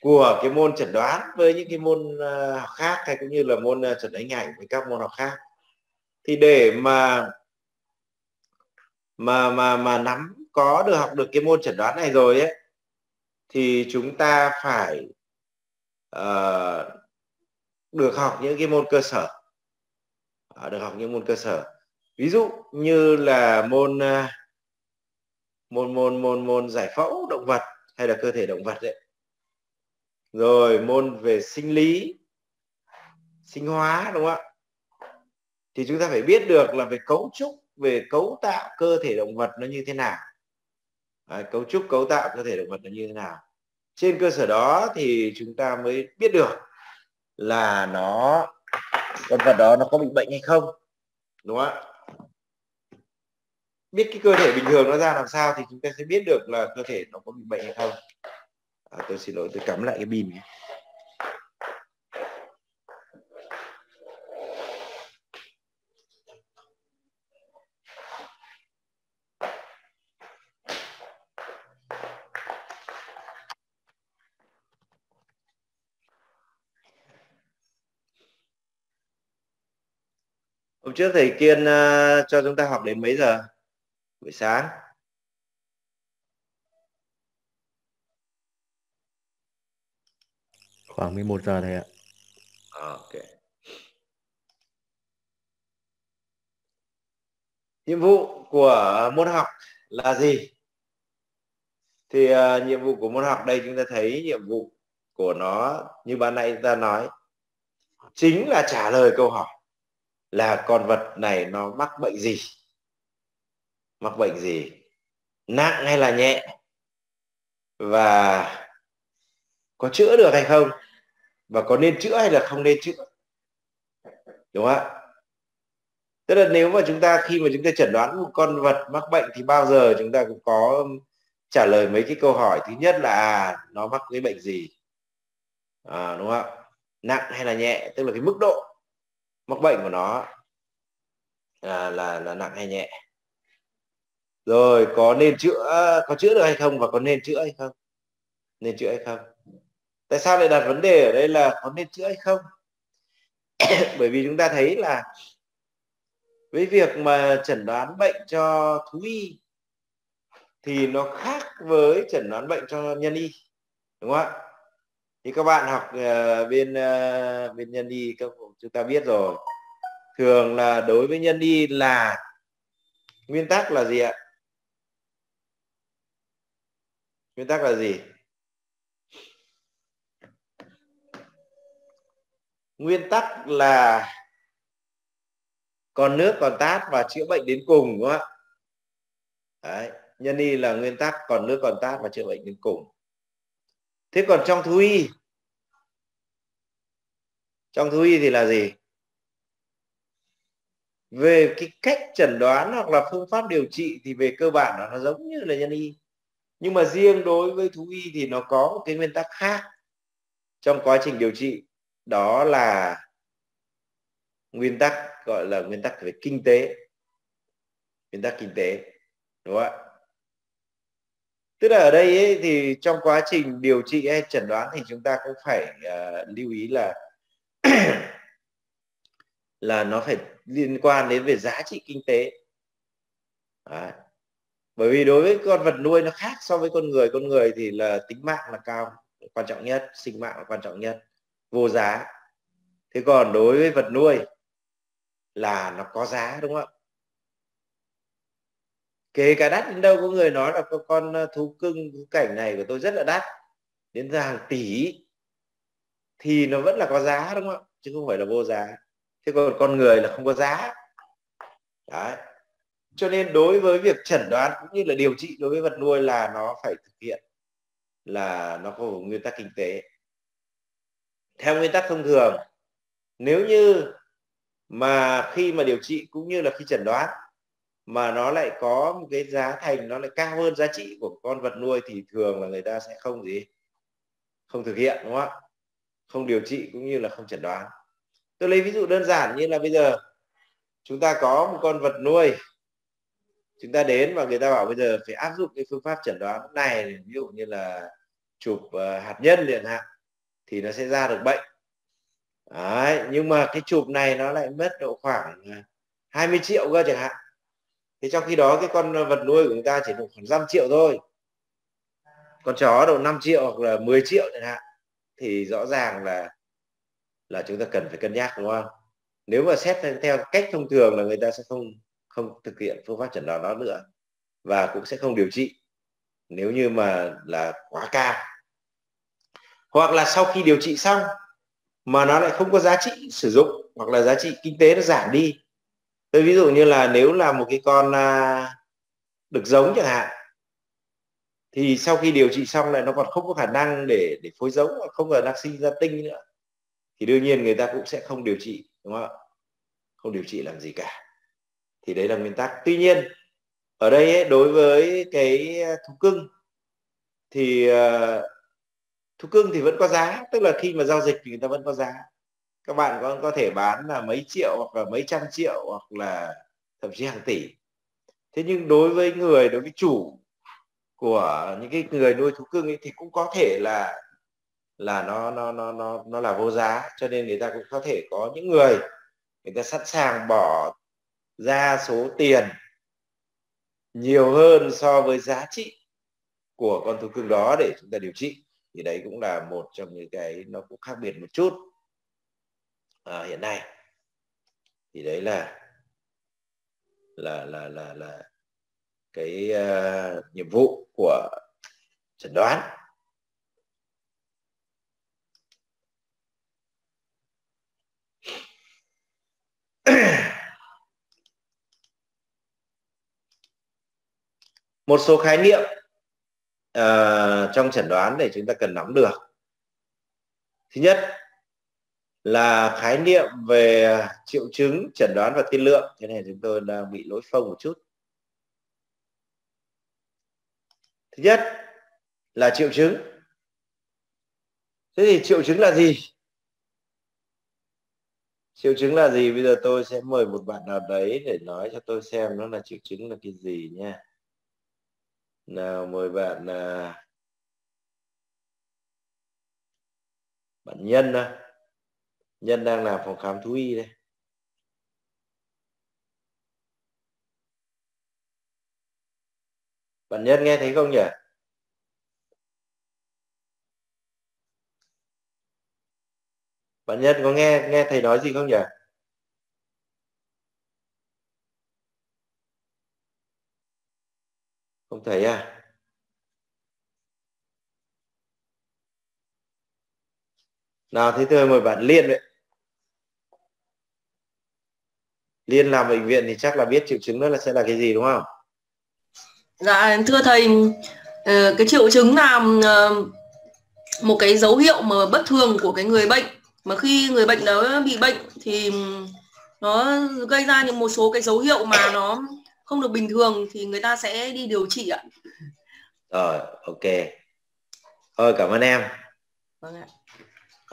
của cái môn chẩn đoán với những cái môn à, học khác hay cũng như là môn à, chẩn đoán hình ảnh với các môn học khác thì để mà mà mà mà nắm có được học được cái môn chẩn đoán này rồi ấy thì chúng ta phải uh, được học những cái môn cơ sở. Uh, được học những môn cơ sở. Ví dụ như là môn uh, môn môn môn môn giải phẫu động vật hay là cơ thể động vật đấy rồi môn về sinh lý sinh hóa đúng không ạ? Thì chúng ta phải biết được là về cấu trúc về cấu tạo cơ thể động vật nó như thế nào. Đấy, cấu trúc cấu tạo cơ thể động vật nó như thế nào? Trên cơ sở đó thì chúng ta mới biết được là nó con vật đó nó có bị bệnh hay không đúng không ạ? Biết cái cơ thể bình thường nó ra làm sao thì chúng ta sẽ biết được là cơ thể nó có bị bệnh hay không. À, tôi xin lỗi tôi cắm lại cái pin Hôm trước thầy Kiên uh, cho chúng ta học đến mấy giờ? Buổi sáng. Khoảng 11 giờ thầy ạ. Ok. Nhiệm vụ của môn học là gì? Thì uh, nhiệm vụ của môn học đây chúng ta thấy nhiệm vụ của nó như ban nãy ta nói chính là trả lời câu hỏi là con vật này nó mắc bệnh gì? Mắc bệnh gì? Nặng hay là nhẹ? Và có chữa được hay không? Và có nên chữa hay là không nên chữa? Đúng không ạ? Tức là nếu mà chúng ta khi mà chúng ta chẩn đoán một con vật mắc bệnh thì bao giờ chúng ta cũng có trả lời mấy cái câu hỏi. Thứ nhất là à, nó mắc cái bệnh gì? À, đúng không ạ? Nặng hay là nhẹ? Tức là cái mức độ mắc bệnh của nó à, là là nặng hay nhẹ. Rồi có nên chữa có chữa được hay không và có nên chữa hay không? Nên chữa hay không? Tại sao lại đặt vấn đề ở đây là có nên chữa hay không? (coughs) Bởi vì chúng ta thấy là với việc mà chẩn đoán bệnh cho thú y thì nó khác với chẩn đoán bệnh cho nhân y đúng không ạ? Thì các bạn học uh, bên uh, bên nhân y các chúng ta biết rồi. Thường là đối với nhân y là nguyên tắc là gì ạ? Nguyên tắc là gì? Nguyên tắc là còn nước còn tát và chữa bệnh đến cùng, đúng không ạ? Đấy. nhân y là nguyên tắc còn nước còn tát và chữa bệnh đến cùng. Thế còn trong thú y trong thú y thì là gì? Về cái cách chẩn đoán hoặc là phương pháp điều trị thì về cơ bản nó giống như là nhân y. Nhưng mà riêng đối với thú y thì nó có một cái nguyên tắc khác trong quá trình điều trị. Đó là nguyên tắc gọi là nguyên tắc về kinh tế. Nguyên tắc kinh tế đúng không ạ? Tức là ở đây ấy, thì trong quá trình điều trị hay chẩn đoán thì chúng ta cũng phải uh, lưu ý là (clears throat) là nó phải liên quan đến về giá trị kinh tế. Đấy. bởi vì đối với con vật nuôi nó khác so với con người con người thì là tính mạng là cao quan trọng nhất sinh mạng là quan trọng nhất vô giá. Thế còn đối với vật nuôi là nó có giá đúng không ạ? Kể cả đắt đến đâu có người nói là con, con thú cưng thú cảnh này của tôi rất là đắt đến ra hàng tỷ thì nó vẫn là có giá, đúng không ạ? Chứ không phải là vô giá. Thế còn con người là không có giá. Đấy. cho nên đối với việc chẩn đoán cũng như là điều trị đối với vật nuôi là nó phải thực hiện, là nó có nguyên tắc kinh tế. Theo nguyên tắc thông thường, nếu như mà khi mà điều trị cũng như là khi chẩn đoán mà nó lại có một cái giá thành, nó lại cao hơn giá trị của con vật nuôi thì thường là người ta sẽ không gì, không thực hiện, đúng không ạ? Không điều trị cũng như là không chẩn đoán. Tôi lấy ví dụ đơn giản như là bây giờ chúng ta có một con vật nuôi. Chúng ta đến và người ta bảo bây giờ phải áp dụng cái phương pháp chẩn đoán này ví dụ như là chụp ờ, hạt nhân điện hạn thì nó sẽ ra được bệnh. Đấy, nhưng mà cái chụp này nó lại mất độ khoảng ờ, 20 triệu cơ chẳng hạn. Thì trong khi đó cái con vật nuôi của chúng ta chỉ được khoảng 5 triệu thôi. Con chó độ 5 triệu hoặc là 10 triệu chẳng hạn thì rõ ràng là là chúng ta cần phải cân nhắc, đúng không? Nếu mà xét theo cách thông thường là người ta sẽ không không thực hiện phương pháp chẩn đoán đó nữa và cũng sẽ không điều trị. Nếu như mà là quá cao, hoặc là sau khi điều trị xong mà nó lại không có giá trị sử dụng hoặc là giá trị kinh tế nó giảm đi. Tôi ví dụ như là nếu là một cái con à, được giống chẳng hạn thì sau khi điều trị xong lại nó còn không có khả năng để để phối giống không còn khả năng sinh ra tinh nữa. Thì đương nhiên người ta cũng sẽ không điều trị đúng không ạ? Không điều trị làm gì cả. Thì đấy là nguyên tắc. Tuy nhiên ở đây ấy, đối với cái à, thú cưng thì uh, thú cưng thì vẫn có giá. Tức là khi mà giao dịch thì người ta vẫn có giá. Các bạn có có thể bán là mấy triệu hoặc là mấy trăm triệu hoặc là thậm chí hàng tỷ. Thế nhưng đối với người đối với chủ của những cái người nuôi thú cưng ấy thì cũng có thể là là nó nó nó nó nó là vô giá. Cho nên người ta cũng có thể có những người người ta sẵn sàng bỏ ra số tiền nhiều hơn so với giá trị của con thú cưng đó để chúng ta điều trị. Thì đấy cũng là một trong những cái nó cũng khác biệt một chút à, hiện nay. Thì đấy là là là là là cái uh, nhiệm vụ của chẩn đoán. (clears throat) Một số khái niệm uh, trong chẩn đoán để chúng ta cần nắm được. Thứ nhất là khái niệm về triệu chứng chẩn đoán và tiên lượng. Thế này chúng tôi đang bị lỗi phông một chút. Thứ nhất là triệu chứng. Thế thì triệu chứng là gì? Triệu chứng là gì? Bây giờ tôi sẽ mời một bạn nào đấy để nói cho tôi xem nó là triệu chứng là cái gì nha. Nào mời bạn à, bạn nhân à. nhân đang làm phòng khám thú y đây. Bạn nhân nghe thấy không nhỉ? Bạn nhân có nghe nghe thầy nói gì không nhỉ? Không thấy à? Nào, thế tôi mời bạn liên vậy. Liên làm bệnh viện thì chắc là biết triệu chứng đó là sẽ là cái gì, đúng không? Dạ thưa thầy ờ, cái triệu chứng là ờ, một cái dấu hiệu mà bất thường của cái người bệnh. Mà khi người bệnh đó bị bệnh thì nó gây ra những một số cái dấu hiệu mà nó không được bình thường thì người ta sẽ đi điều trị ạ. Rồi ok. Thôi cảm ơn em. Vâng ạ.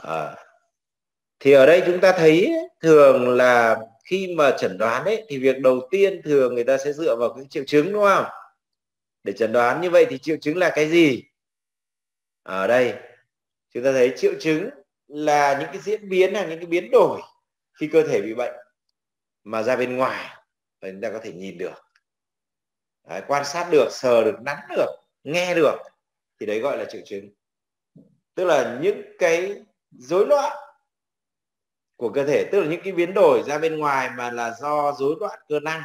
À, thì ở đây chúng ta thấy thường là khi mà chẩn đoán ấy thì việc đầu tiên thường người ta sẽ dựa vào cái triệu chứng đúng không để chẩn đoán như vậy thì triệu chứng là cái gì? Ở đây chúng ta thấy triệu chứng là những cái diễn biến là những cái biến đổi khi cơ thể bị bệnh mà ra bên ngoài và chúng ta có thể nhìn được. Đấy, quan sát được sờ được nắm được nghe được thì đấy gọi là triệu chứng. Tức là những cái rối loạn của cơ thể tức là những cái biến đổi ra bên ngoài mà là do rối loạn cơ năng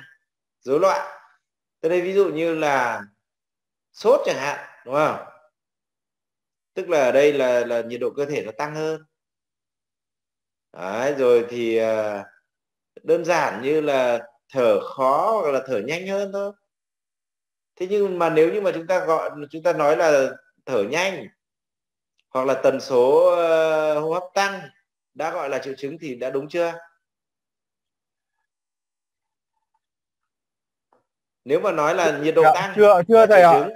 rối loạn. Tới đây ví dụ như là sốt chẳng hạn đúng không? Tức là ở đây là là nhiệt độ cơ thể nó tăng hơn. Đấy, rồi thì à, đơn giản như là thở khó hoặc là thở nhanh hơn thôi. Thế nhưng mà nếu như mà chúng ta gọi chúng ta nói là thở nhanh hoặc là tần số à, hô hấp tăng đã gọi là triệu chứng thì đã đúng chưa? Nếu mà nói là nhiệt độ dạ, tăng chưa chưa thầy ạ.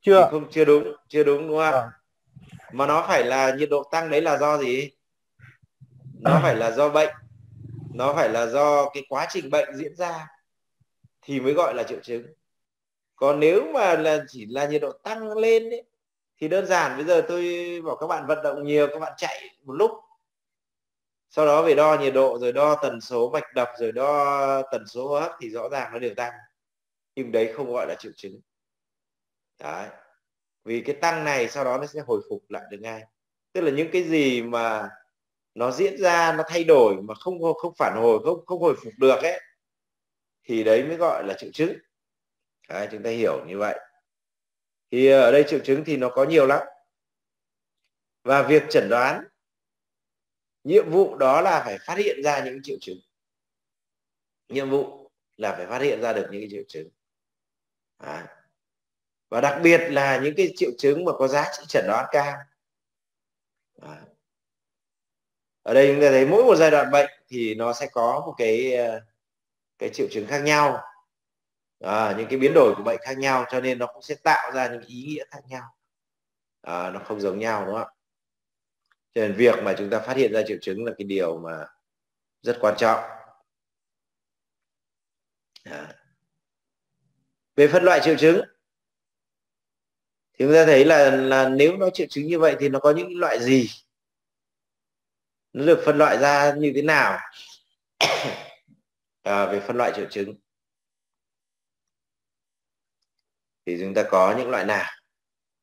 chưa. không chưa đúng chưa đúng đúng không à. mà nó phải là nhiệt độ tăng đấy là do gì? Nó phải là do bệnh. Nó phải là do cái quá trình bệnh diễn ra thì mới gọi là triệu chứng. Còn nếu mà là chỉ là nhiệt độ tăng lên ấy, thì đơn giản bây giờ tôi bảo các bạn vận động nhiều các bạn chạy một lúc. Sau đó về đo nhiệt độ rồi đo tần số mạch đập rồi đo tần số hô hấp thì rõ ràng nó đều tăng nhưng đấy không gọi là triệu chứng. Đấy. Vì cái tăng này sau đó nó sẽ hồi phục lại được ngay. Tức là những cái gì mà nó diễn ra nó thay đổi mà không không phản hồi không không hồi phục được ấy thì đấy mới gọi là triệu chứng. Đấy, chúng ta hiểu như vậy. Thì ở đây triệu chứng thì nó có nhiều lắm. Và việc chẩn đoán nhiệm vụ đó là phải phát hiện ra những triệu chứng. Nhiệm vụ là phải phát hiện ra được những triệu chứng à. và đặc biệt là những cái triệu chứng mà có giá trị chẩn đoán cao à. ở đây chúng ta thấy mỗi một giai đoạn bệnh thì nó sẽ có một cái ờ, cái triệu chứng khác nhau à, những cái biến đổi của bệnh khác nhau cho nên nó cũng sẽ tạo ra những ý nghĩa khác nhau à, nó không giống nhau đúng không cho nên việc mà chúng ta phát hiện ra triệu chứng là cái điều mà rất quan trọng à về phân loại triệu chứng. Thì chúng ta thấy là là nếu nó triệu chứng như vậy thì nó có những loại gì? Nó được phân loại ra như thế nào? (coughs) À, về phân loại triệu chứng. Thì chúng ta có những loại nào?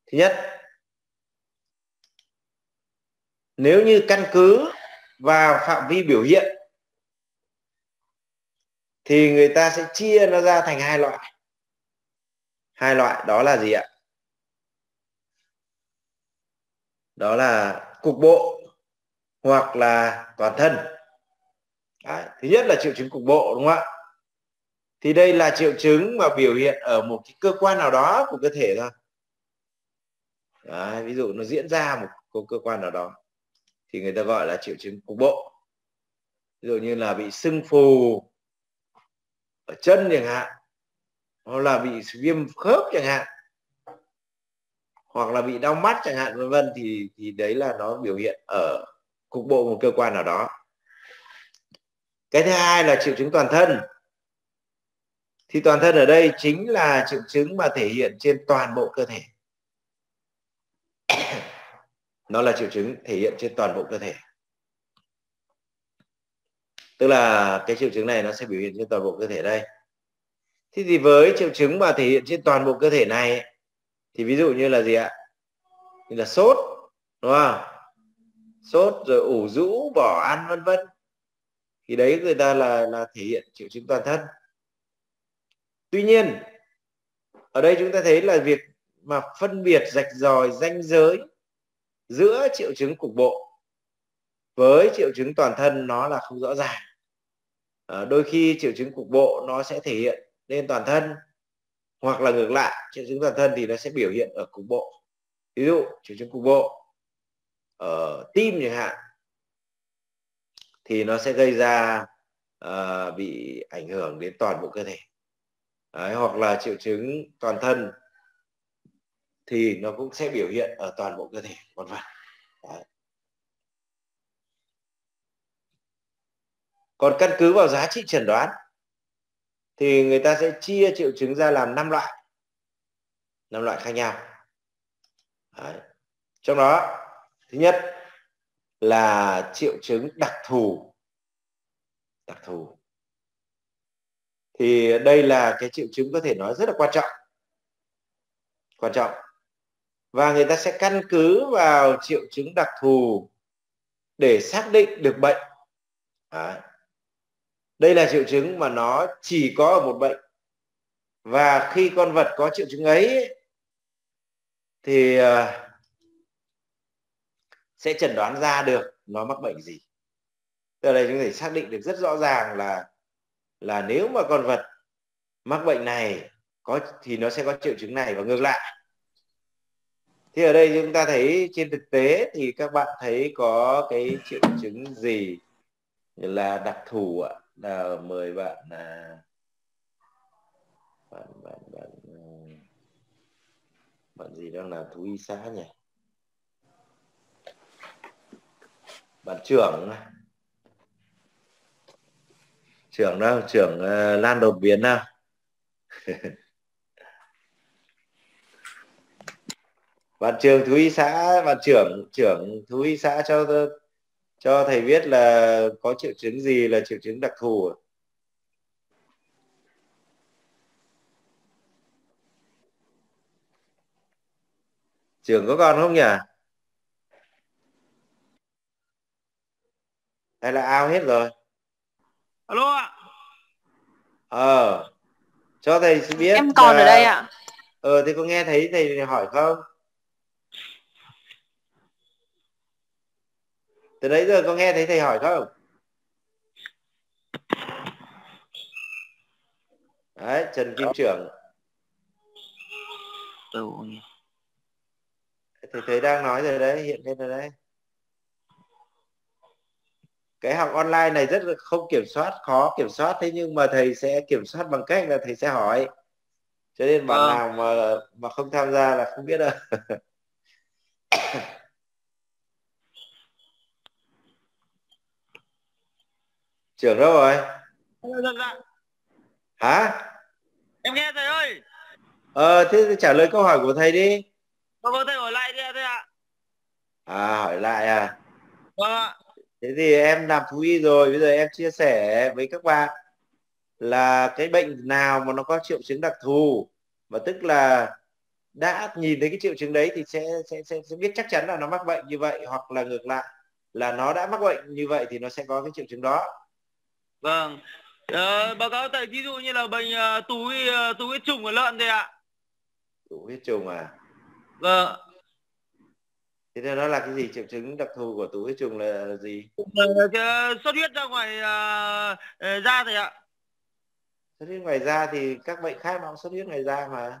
Thứ nhất nếu như căn cứ vào phạm vi biểu hiện thì người ta sẽ chia nó ra thành hai loại hai loại đó là gì ạ? Đó là cục bộ hoặc là toàn thân. Đấy. thứ nhất là triệu chứng cục bộ đúng không ạ? Thì đây là triệu chứng mà biểu hiện ở một cái cơ quan nào đó của cơ thể thôi. Đấy, ví dụ nó diễn ra một cơ quan nào đó thì người ta gọi là triệu chứng cục bộ. Ví dụ như là bị sưng phù ở chân chẳng hạn hoặc là bị viêm khớp chẳng hạn. Hoặc là bị đau mắt chẳng hạn, vân vân, thì thì đấy là nó biểu hiện ở cục bộ một cơ quan nào đó. Cái thứ hai là triệu chứng toàn thân. Thì toàn thân ở đây chính là triệu chứng mà thể hiện trên toàn bộ cơ thể. (coughs) Nó là triệu chứng thể hiện trên toàn bộ cơ thể. Tức là cái triệu chứng này nó sẽ biểu hiện trên toàn bộ cơ thể đây thế thì với triệu chứng mà thể hiện trên toàn bộ cơ thể này thì ví dụ như là gì ạ? Như là sốt đúng không? Sốt rồi ủ rũ bỏ ăn vân vân. Thì đấy người ta là là thể hiện triệu chứng toàn thân. Tuy nhiên ở đây chúng ta thấy là việc mà phân biệt rạch ròi danh giới giữa triệu chứng cục bộ với triệu chứng toàn thân nó là không rõ ràng. À, đôi khi triệu chứng cục bộ nó sẽ thể hiện lên toàn thân hoặc là ngược lại triệu chứng toàn thân thì nó sẽ biểu hiện ở cục bộ. Ví dụ triệu chứng cục bộ ở tim chẳng hạn thì nó sẽ gây ra uh, bị ảnh hưởng đến toàn bộ cơ thể. Đấy, hoặc là triệu chứng toàn thân thì nó cũng sẽ biểu hiện ở toàn bộ cơ thể vân vân. Còn căn cứ vào giá trị chẩn đoán thì người ta sẽ chia triệu chứng ra làm năm loại. Năm loại khác nhau. Đấy. trong đó, thứ nhất là triệu chứng đặc thù. Đặc thù. Thì đây là cái triệu chứng có thể nói rất là quan trọng. Quan trọng. Và người ta sẽ căn cứ vào triệu chứng đặc thù để xác định được bệnh. Đấy đây là triệu chứng mà nó chỉ có ở một bệnh. Và khi con vật có triệu chứng ấy, thì ờ, sẽ chẩn đoán ra được nó mắc bệnh gì. Từ đây chúng ta xác định được rất rõ ràng là là nếu mà con vật mắc bệnh này có, thì nó sẽ có triệu chứng này và ngược lại. Thì ở đây chúng ta thấy trên thực tế thì các bạn thấy có cái triệu chứng gì là đặc thù ạ? Nào mời bạn là bạn bạn bạn à, bạn gì đang là thú y xã nhỉ? Bạn trưởng trưởng đâu? Trưởng uh, lan đột biến nào. (laughs) Bạn trường thú y xã bạn trưởng trưởng thú y xã cho cho thầy biết là có triệu chứng gì là triệu chứng đặc thù trưởng có còn không nhỉ? Hay là ao hết rồi? Alo ạ. Ờ cho thầy biết em còn là... ở đây ạ. Ờ thì có nghe thấy thầy hỏi không từ đấy giờ có nghe thấy thầy hỏi không? Đấy trần kim trưởng. Thầy thấy đang nói rồi đấy hiện lên rồi đấy. Cái học online này rất là không kiểm soát khó kiểm soát thế nhưng mà thầy sẽ kiểm soát bằng cách là thầy sẽ hỏi. Cho nên bạn à. nào mà mà không tham gia là không biết đâu (laughs) trưởng đâu rồi. Dạ, dạ. hả? Em nghe thầy ơi. Ờ thế trả lời câu hỏi của thầy đi. Vâng thầy hỏi lại đi thầy ạ. À hỏi lại à? Vâng ạ. Thế thì em làm thú y rồi bây giờ em chia sẻ với các bạn là cái bệnh nào mà nó có triệu chứng đặc thù và tức là đã nhìn thấy cái triệu chứng đấy thì sẽ sẽ sẽ, sẽ biết chắc chắn là nó mắc bệnh như vậy hoặc là ngược lại là nó đã mắc bệnh như vậy thì nó sẽ có cái triệu chứng đó vâng. Ờ, báo cáo thầy ví dụ như là bệnh tù huyết uh, tù huyết trùng ở lợn thì ạ. Tù huyết trùng à? Vâng. Thế thì nó là cái gì? Triệu chứng đặc thù của tù huyết trùng là, gì? Xuất huyết ra ngoài uh, da thầy ạ. Xuất huyết ngoài da thì các bệnh khác nó cũng xuất huyết ngoài da mà.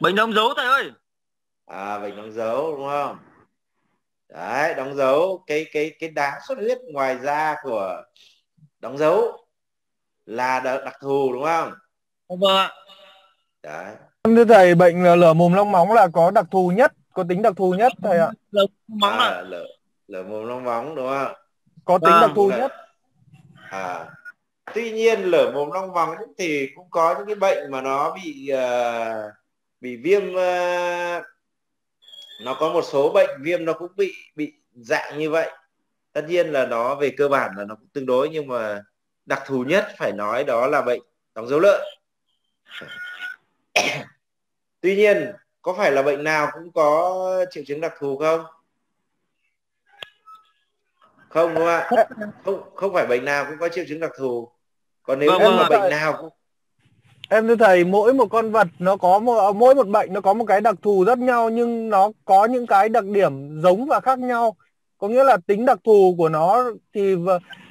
Bệnh đóng dấu thầy ơi. À bệnh đóng dấu đúng không đấy đóng dấu cái cái cái đám xuất huyết ngoài da của đóng dấu là đặc thù đúng không? Vâng ạ. Đấy. Thưa thầy bệnh lở mồm long móng là có đặc thù nhất có tính đặc thù nhất thầy ạ. Lở móng à, lở lở mồm long móng đúng không? Có tính vâng. đặc thù nhất. À tuy nhiên lở mồm long móng thì cũng có những cái bệnh mà nó bị uh, bị viêm uh, nó có một số bệnh viêm nó cũng bị bị dạng như vậy. Tất nhiên là nó về cơ bản là nó cũng tương đối nhưng mà đặc thù nhất phải nói đó là bệnh đóng dấu lợn. (coughs) Tuy nhiên có phải là bệnh nào cũng có triệu chứng đặc thù không? Không đúng không ạ? Không không phải bệnh nào cũng có triệu chứng đặc thù. Còn nếu vâng, mà bệnh nào cũng em thưa thầy mỗi một con vật nó có một à, mỗi một bệnh nó có một cái đặc thù rất nhau nhưng nó có những cái đặc điểm giống và khác nhau. Có nghĩa là tính đặc thù của nó thì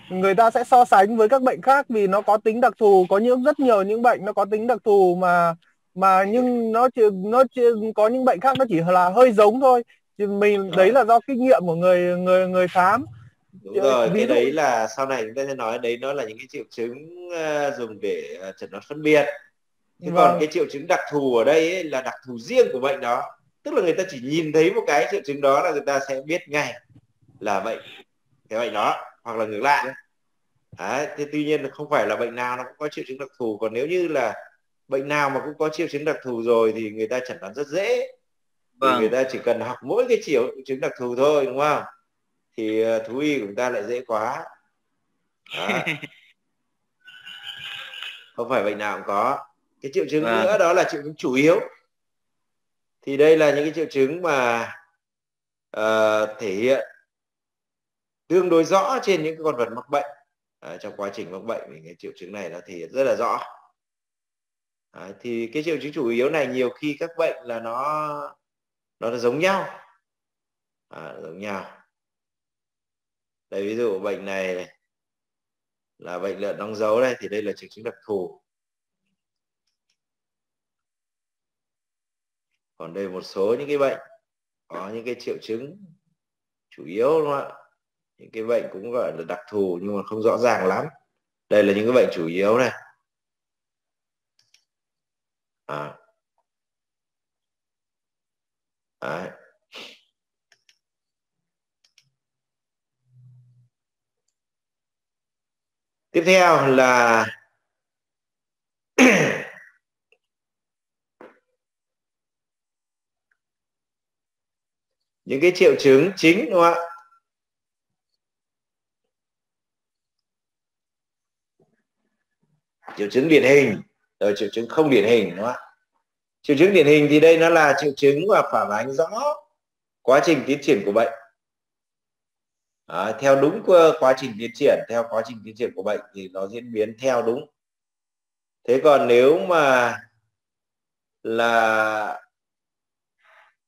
người ta sẽ so sánh với các bệnh khác vì nó có tính đặc thù. Có những rất nhiều những bệnh nó có tính đặc thù mà mà nhưng nó chỉ nó chỉ, có những bệnh khác nó chỉ là hơi giống thôi. Thì mình đấy là do kinh nghiệm của người người người khám đúng rồi Ví cái dụ... đấy là sau này chúng ta sẽ nói đấy nó là những cái triệu chứng uh, dùng để uh, chẩn đoán phân biệt. Thế vâng. còn cái triệu chứng đặc thù ở đây ấy, là đặc thù riêng của bệnh đó. Tức là người ta chỉ nhìn thấy một cái triệu chứng đó là người ta sẽ biết ngay là bệnh cái bệnh đó hoặc là ngược lại. Đấy, thế tuy nhiên không phải là bệnh nào nó cũng có triệu chứng đặc thù. Còn nếu như là bệnh nào mà cũng có triệu chứng đặc thù rồi thì người ta chẩn đoán rất dễ. Vâng. người ta chỉ cần học mỗi cái triệu chứng đặc thù thôi đúng không thì ờ, thú y của chúng ta lại dễ quá. (laughs) Không phải bệnh nào cũng có. Cái triệu chứng vâng. nữa đó là triệu chứng chủ yếu. Thì đây là những cái triệu chứng mà uh, thể hiện tương đối rõ trên những con vật mắc bệnh. Uh, trong quá trình mắc bệnh thì cái triệu chứng này nó thể hiện rất là rõ. Uh, thì cái triệu chứng chủ yếu này nhiều khi các bệnh là nó nó là giống nhau. À, giống nhau đây ví dụ bệnh này là bệnh lợn đóng dấu đây, thì đây là triệu chứng đặc thù còn đây một số những cái bệnh có những cái triệu chứng chủ yếu đúng không ạ những cái bệnh cũng gọi là đặc thù nhưng mà không rõ ràng lắm đây là những cái bệnh chủ yếu này à. Đấy. Tiếp theo là (clears throat) những cái triệu chứng chính, đúng không ạ? Triệu chứng điển hình rồi triệu chứng không điển hình, đúng không ạ? Triệu chứng điển hình thì đây nó là triệu chứng và phản ánh rõ quá trình tiến triển của bệnh à, theo đúng quá trình tiến triển theo quá trình tiến triển của bệnh thì nó diễn biến theo đúng. Thế còn nếu mà là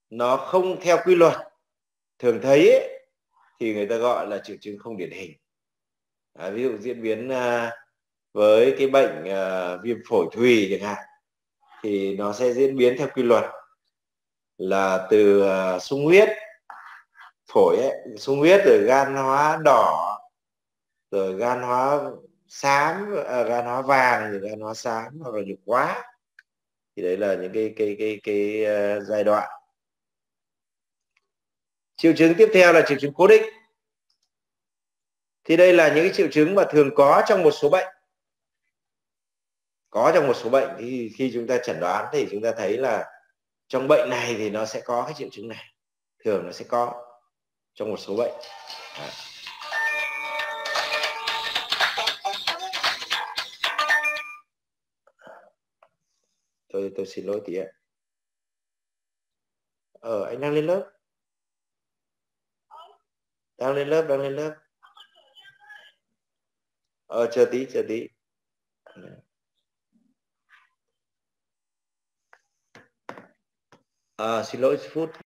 nó không theo quy luật thường thấy ấy, thì người ta gọi là triệu chứng không điển hình. À, ví dụ diễn biến à, với cái bệnh à, viêm phổi thùy chẳng hạn thì nó sẽ diễn biến theo quy luật là từ à, sung huyết phổi ấy, sung huyết rồi gan hóa đỏ rồi gan hóa xám à, gan hóa vàng rồi gan hóa xám hoặc là nhục quá. Thì đấy là những cái cái cái cái, cái uh, giai đoạn. Triệu chứng tiếp theo là triệu chứng cố định. Thì đây là những cái triệu chứng mà thường có trong một số bệnh. Có trong một số bệnh. Thì khi chúng ta chẩn đoán thì chúng ta thấy là trong bệnh này thì nó sẽ có cái triệu chứng này. Thường nó sẽ có trong một số bệnh. À. tôi tôi xin lỗi tí ạ. Ờ anh đang lên lớp. Đang lên lớp đang lên lớp. Ờ chờ tí chờ tí. À, xin lỗi phút.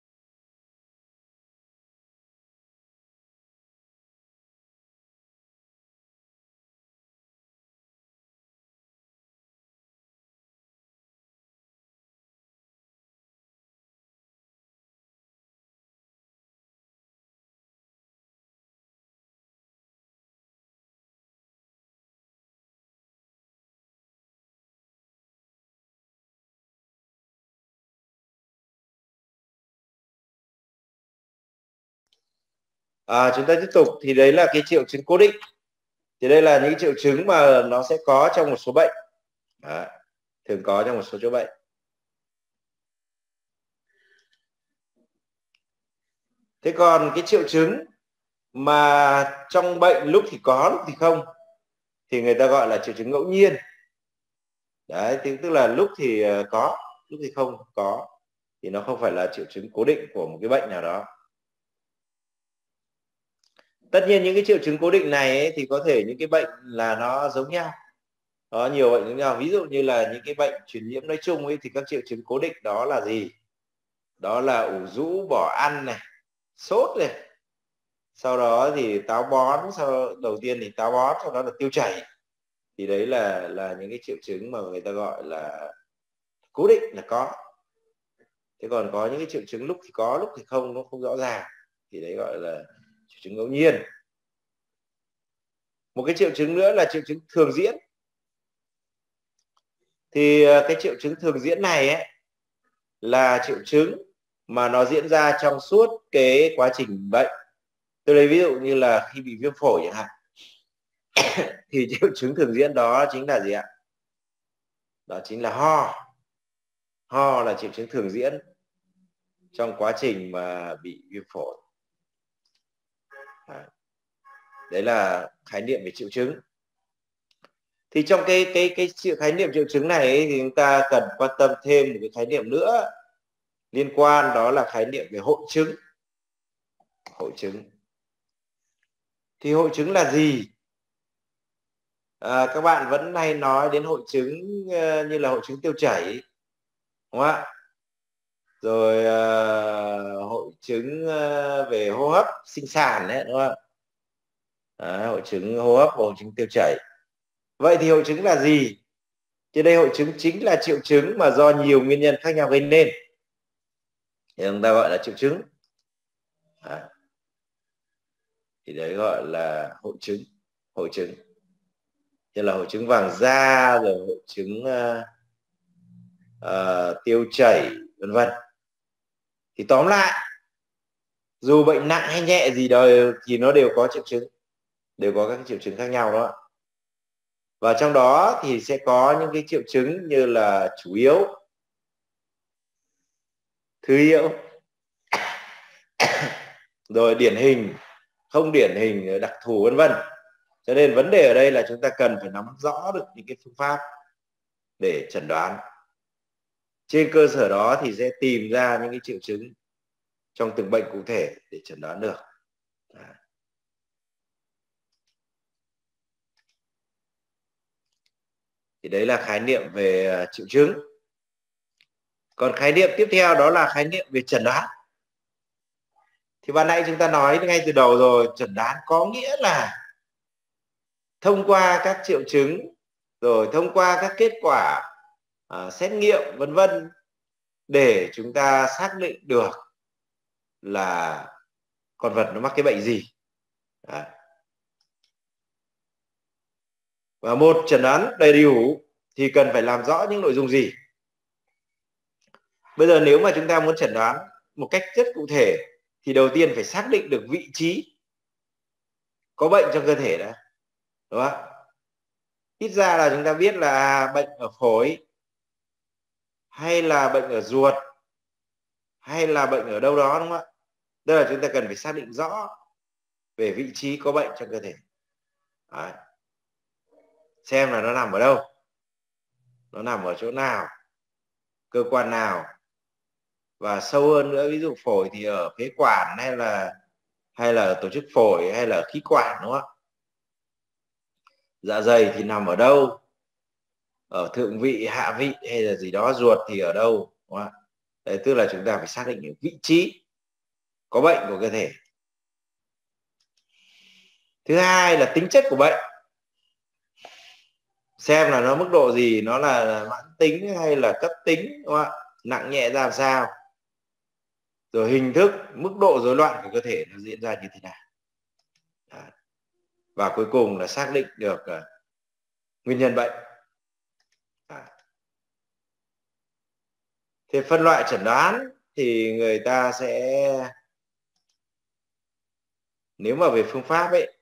À, chúng ta tiếp tục. Thì đấy là cái triệu chứng cố định thì đây là những triệu chứng mà nó sẽ có trong một số bệnh. Đó, thường có trong một số chỗ bệnh. Thế còn cái triệu chứng mà trong bệnh lúc thì có lúc thì không thì người ta gọi là triệu chứng ngẫu nhiên. Đấy tức là lúc thì ờ, có lúc thì không có. Thì nó không phải là triệu chứng cố định của một cái bệnh nào đó tất nhiên những cái triệu chứng cố định này ấy, thì có thể những cái bệnh là nó giống nhau. Có nhiều bệnh giống nhau. Ví dụ như là những cái bệnh truyền nhiễm nói chung ấy thì các triệu chứng cố định đó là gì? Đó là ủ rũ bỏ ăn này sốt này. Sau đó thì táo bón sau đầu tiên thì táo bón sau đó là tiêu chảy. Thì đấy là là những cái triệu chứng mà người ta gọi là cố định là có. Thế còn có những cái triệu chứng lúc thì có lúc thì không nó không rõ ràng. Thì đấy gọi là chứng ngẫu nhiên. Một cái triệu chứng nữa là triệu chứng thường diễn. Thì à, cái triệu chứng thường diễn này ấy, là triệu chứng mà nó diễn ra trong suốt cái quá trình bệnh. Tôi lấy ví dụ như là khi bị viêm phổi chẳng hạn. (coughs) Thì triệu chứng thường diễn đó chính là gì ạ? Đó chính là ho. Ho là triệu chứng thường diễn trong quá trình mà bị viêm phổi. À. đấy là khái niệm về triệu chứng. Thì trong cái cái cái sự khái niệm triệu chứng này ấy, thì chúng ta cần quan tâm thêm một cái khái niệm nữa liên quan đó là khái niệm về hội chứng. Hội chứng. Thì hội chứng là gì? À, các bạn vẫn hay nói đến hội chứng ờ, như là hội chứng tiêu chảy đúng không ạ? Rồi uh, hội chứng uh, về hô hấp sinh sản đấy đúng không ạ? Hội chứng hô hấp hội chứng tiêu chảy. Vậy thì hội chứng là gì? Trên đây hội chứng chính là triệu chứng mà do nhiều nguyên nhân khác nhau gây nên. Thì chúng ta gọi là triệu chứng. À. thì đấy gọi là hội chứng hội chứng. Như là hội chứng vàng da rồi hội chứng uh, uh, tiêu chảy vân vân thì tóm lại, dù bệnh nặng hay nhẹ gì đời thì nó đều có triệu chứng, đều có các triệu chứng khác nhau đó và trong đó thì sẽ có những cái triệu chứng như là chủ yếu, thứ yếu. (coughs) Rồi điển hình, không điển hình, đặc thù vân vân. Cho nên vấn đề ở đây là chúng ta cần phải nắm rõ được những cái phương pháp để chẩn đoán trên cơ sở đó thì sẽ tìm ra những cái triệu chứng trong từng bệnh cụ thể để chẩn đoán được. Thì đấy là khái niệm về à, triệu chứng. Còn khái niệm tiếp theo đó là khái niệm về chẩn đoán. Thì ban nãy chúng ta nói ngay từ đầu rồi, chẩn đoán có nghĩa là thông qua các triệu chứng, rồi thông qua các kết quả à, xét nghiệm vân vân để chúng ta xác định được là con vật nó mắc cái bệnh gì. Đấy. và một chẩn đoán đầy đủ thì cần phải làm rõ những nội dung gì. Bây giờ nếu mà chúng ta muốn chẩn đoán một cách rất cụ thể thì đầu tiên phải xác định được vị trí có bệnh trong cơ thể đã. Đúng không ít ra là chúng ta biết là à, bệnh ở phổi hay là bệnh ở ruột, hay là bệnh ở đâu đó, đúng không ạ? Đây là chúng ta cần phải xác định rõ về vị trí có bệnh trong cơ thể. Đấy. xem là nó nằm ở đâu. Nó nằm ở chỗ nào, cơ quan nào. Và sâu hơn nữa, ví dụ phổi thì ở phế quản hay là hay là tổ chức phổi hay là khí quản, đúng không dạ dày thì nằm ở đâu? Ở thượng vị hạ vị hay là gì đó ruột thì ở đâu đúng không? Đấy, tức là chúng ta phải xác định những vị trí có bệnh của cơ thể thứ hai là tính chất của bệnh xem là nó mức độ gì nó là mãn tính hay là cấp tính đúng không? nặng nhẹ ra làm sao rồi hình thức mức độ rối loạn của cơ thể nó diễn ra như thế nào Đó. và cuối cùng là xác định được uh, nguyên nhân bệnh Đấy thì phân loại chẩn đoán thì người ta sẽ, nếu mà về phương pháp ấy,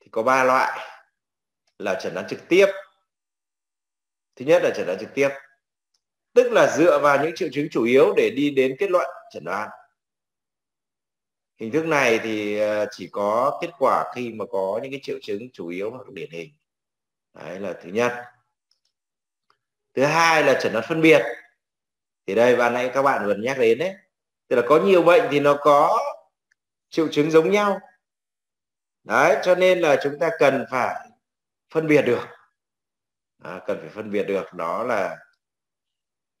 thì có ba loại. Là chẩn đoán trực tiếp. Thứ nhất là chẩn đoán trực tiếp. Tức là dựa vào những triệu chứng chủ yếu để đi đến kết luận chẩn đoán. Hình thức này thì ờ, chỉ có kết quả khi mà có những cái triệu chứng chủ yếu hoặc điển hình. Đấy là thứ nhất. Thứ hai là chẩn đoán phân biệt thì đây ban nãy các bạn vừa nhắc đến đấy. Tức là có nhiều bệnh thì nó có triệu chứng giống nhau. Đấy cho nên là chúng ta cần phải phân biệt được. À, cần phải phân biệt được đó là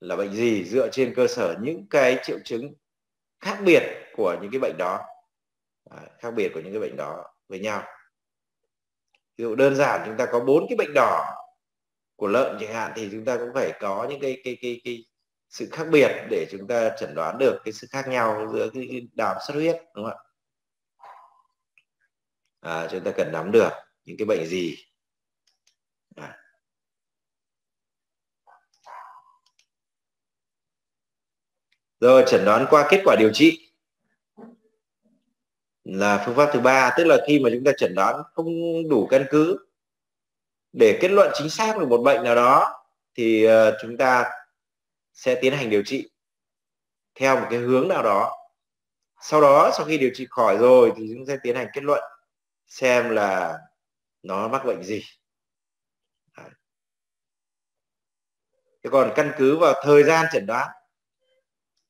là bệnh gì dựa trên cơ sở những cái triệu chứng khác biệt của những cái bệnh đó. À, khác biệt của những cái bệnh đó với nhau. Ví dụ đơn giản chúng ta có bốn cái bệnh đỏ của lợn chẳng hạn thì chúng ta cũng phải có những cái cái cái cái sự khác biệt để chúng ta chẩn đoán được cái sự khác nhau giữa cái, đàm xuất huyết đúng không ạ à, chúng ta cần nắm được những cái bệnh gì à. rồi chẩn đoán qua kết quả điều trị là phương pháp thứ ba tức là khi mà chúng ta chẩn đoán không đủ căn cứ để kết luận chính xác về một bệnh nào đó thì ờ, chúng ta sẽ tiến hành điều trị theo một cái hướng nào đó. Sau đó sau khi điều trị khỏi rồi thì chúng sẽ tiến hành kết luận xem là nó mắc bệnh gì. Thế còn căn cứ vào thời gian chẩn đoán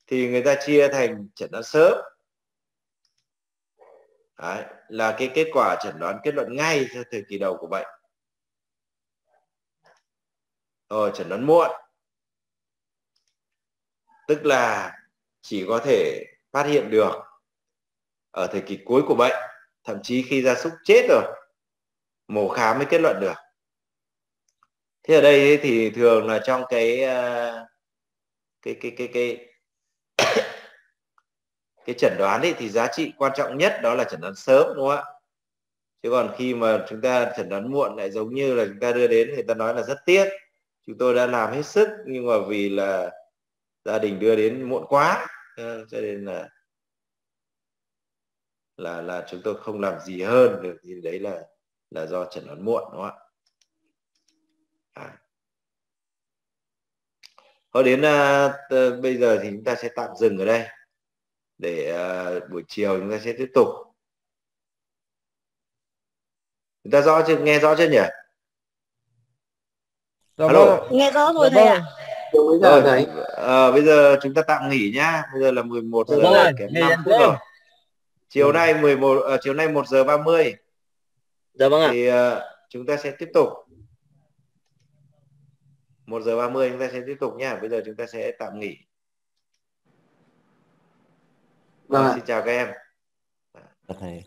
thì người ta chia thành chẩn đoán sớm. Đấy, là cái kết quả chẩn đoán kết luận ngay theo thời kỳ đầu của bệnh. Rồi chẩn đoán muộn tức là chỉ có thể phát hiện được ở thời kỳ cuối của bệnh, thậm chí khi gia súc chết rồi, mổ khám mới kết luận được. Thế ở đây thì thường là trong cái ờ, cái cái cái cái (coughs) cái chẩn đoán ấy thì giá trị quan trọng nhất đó là chẩn đoán sớm, đúng không ạ? Chứ còn khi mà chúng ta chẩn đoán muộn lại giống như là chúng ta đưa đến, người ta nói là rất tiếc. Chúng tôi đã làm hết sức nhưng mà vì là gia đình đưa đến muộn quá ờ, cho nên là là là chúng tôi không làm gì hơn được thì đấy là là do chẩn đoán muộn đúng không ạ à. Thôi đến uh, bây giờ thì chúng ta sẽ tạm dừng ở đây để uh, buổi chiều chúng ta sẽ tiếp tục chúng ta rõ chưa nghe rõ chưa nhỉ Dạ Alo. vâng. nghe rõ rồi Dạ thầy vâng. ạ Đúng bây giờ Rồi, ờ, bây giờ chúng ta tạm nghỉ nhá. Bây giờ là 11 giờ vâng, kém nghỉ 5 ăn phút rồi. Chiều nay 11 ờ, chiều nay 1 giờ 30 dạ vâng ạ thì ờ, chúng ta sẽ tiếp tục. 1 giờ 30 chúng ta sẽ tiếp tục nhá. Bây giờ chúng ta sẽ tạm nghỉ. Vâng ạ. Xin chào các em. Dạ thầy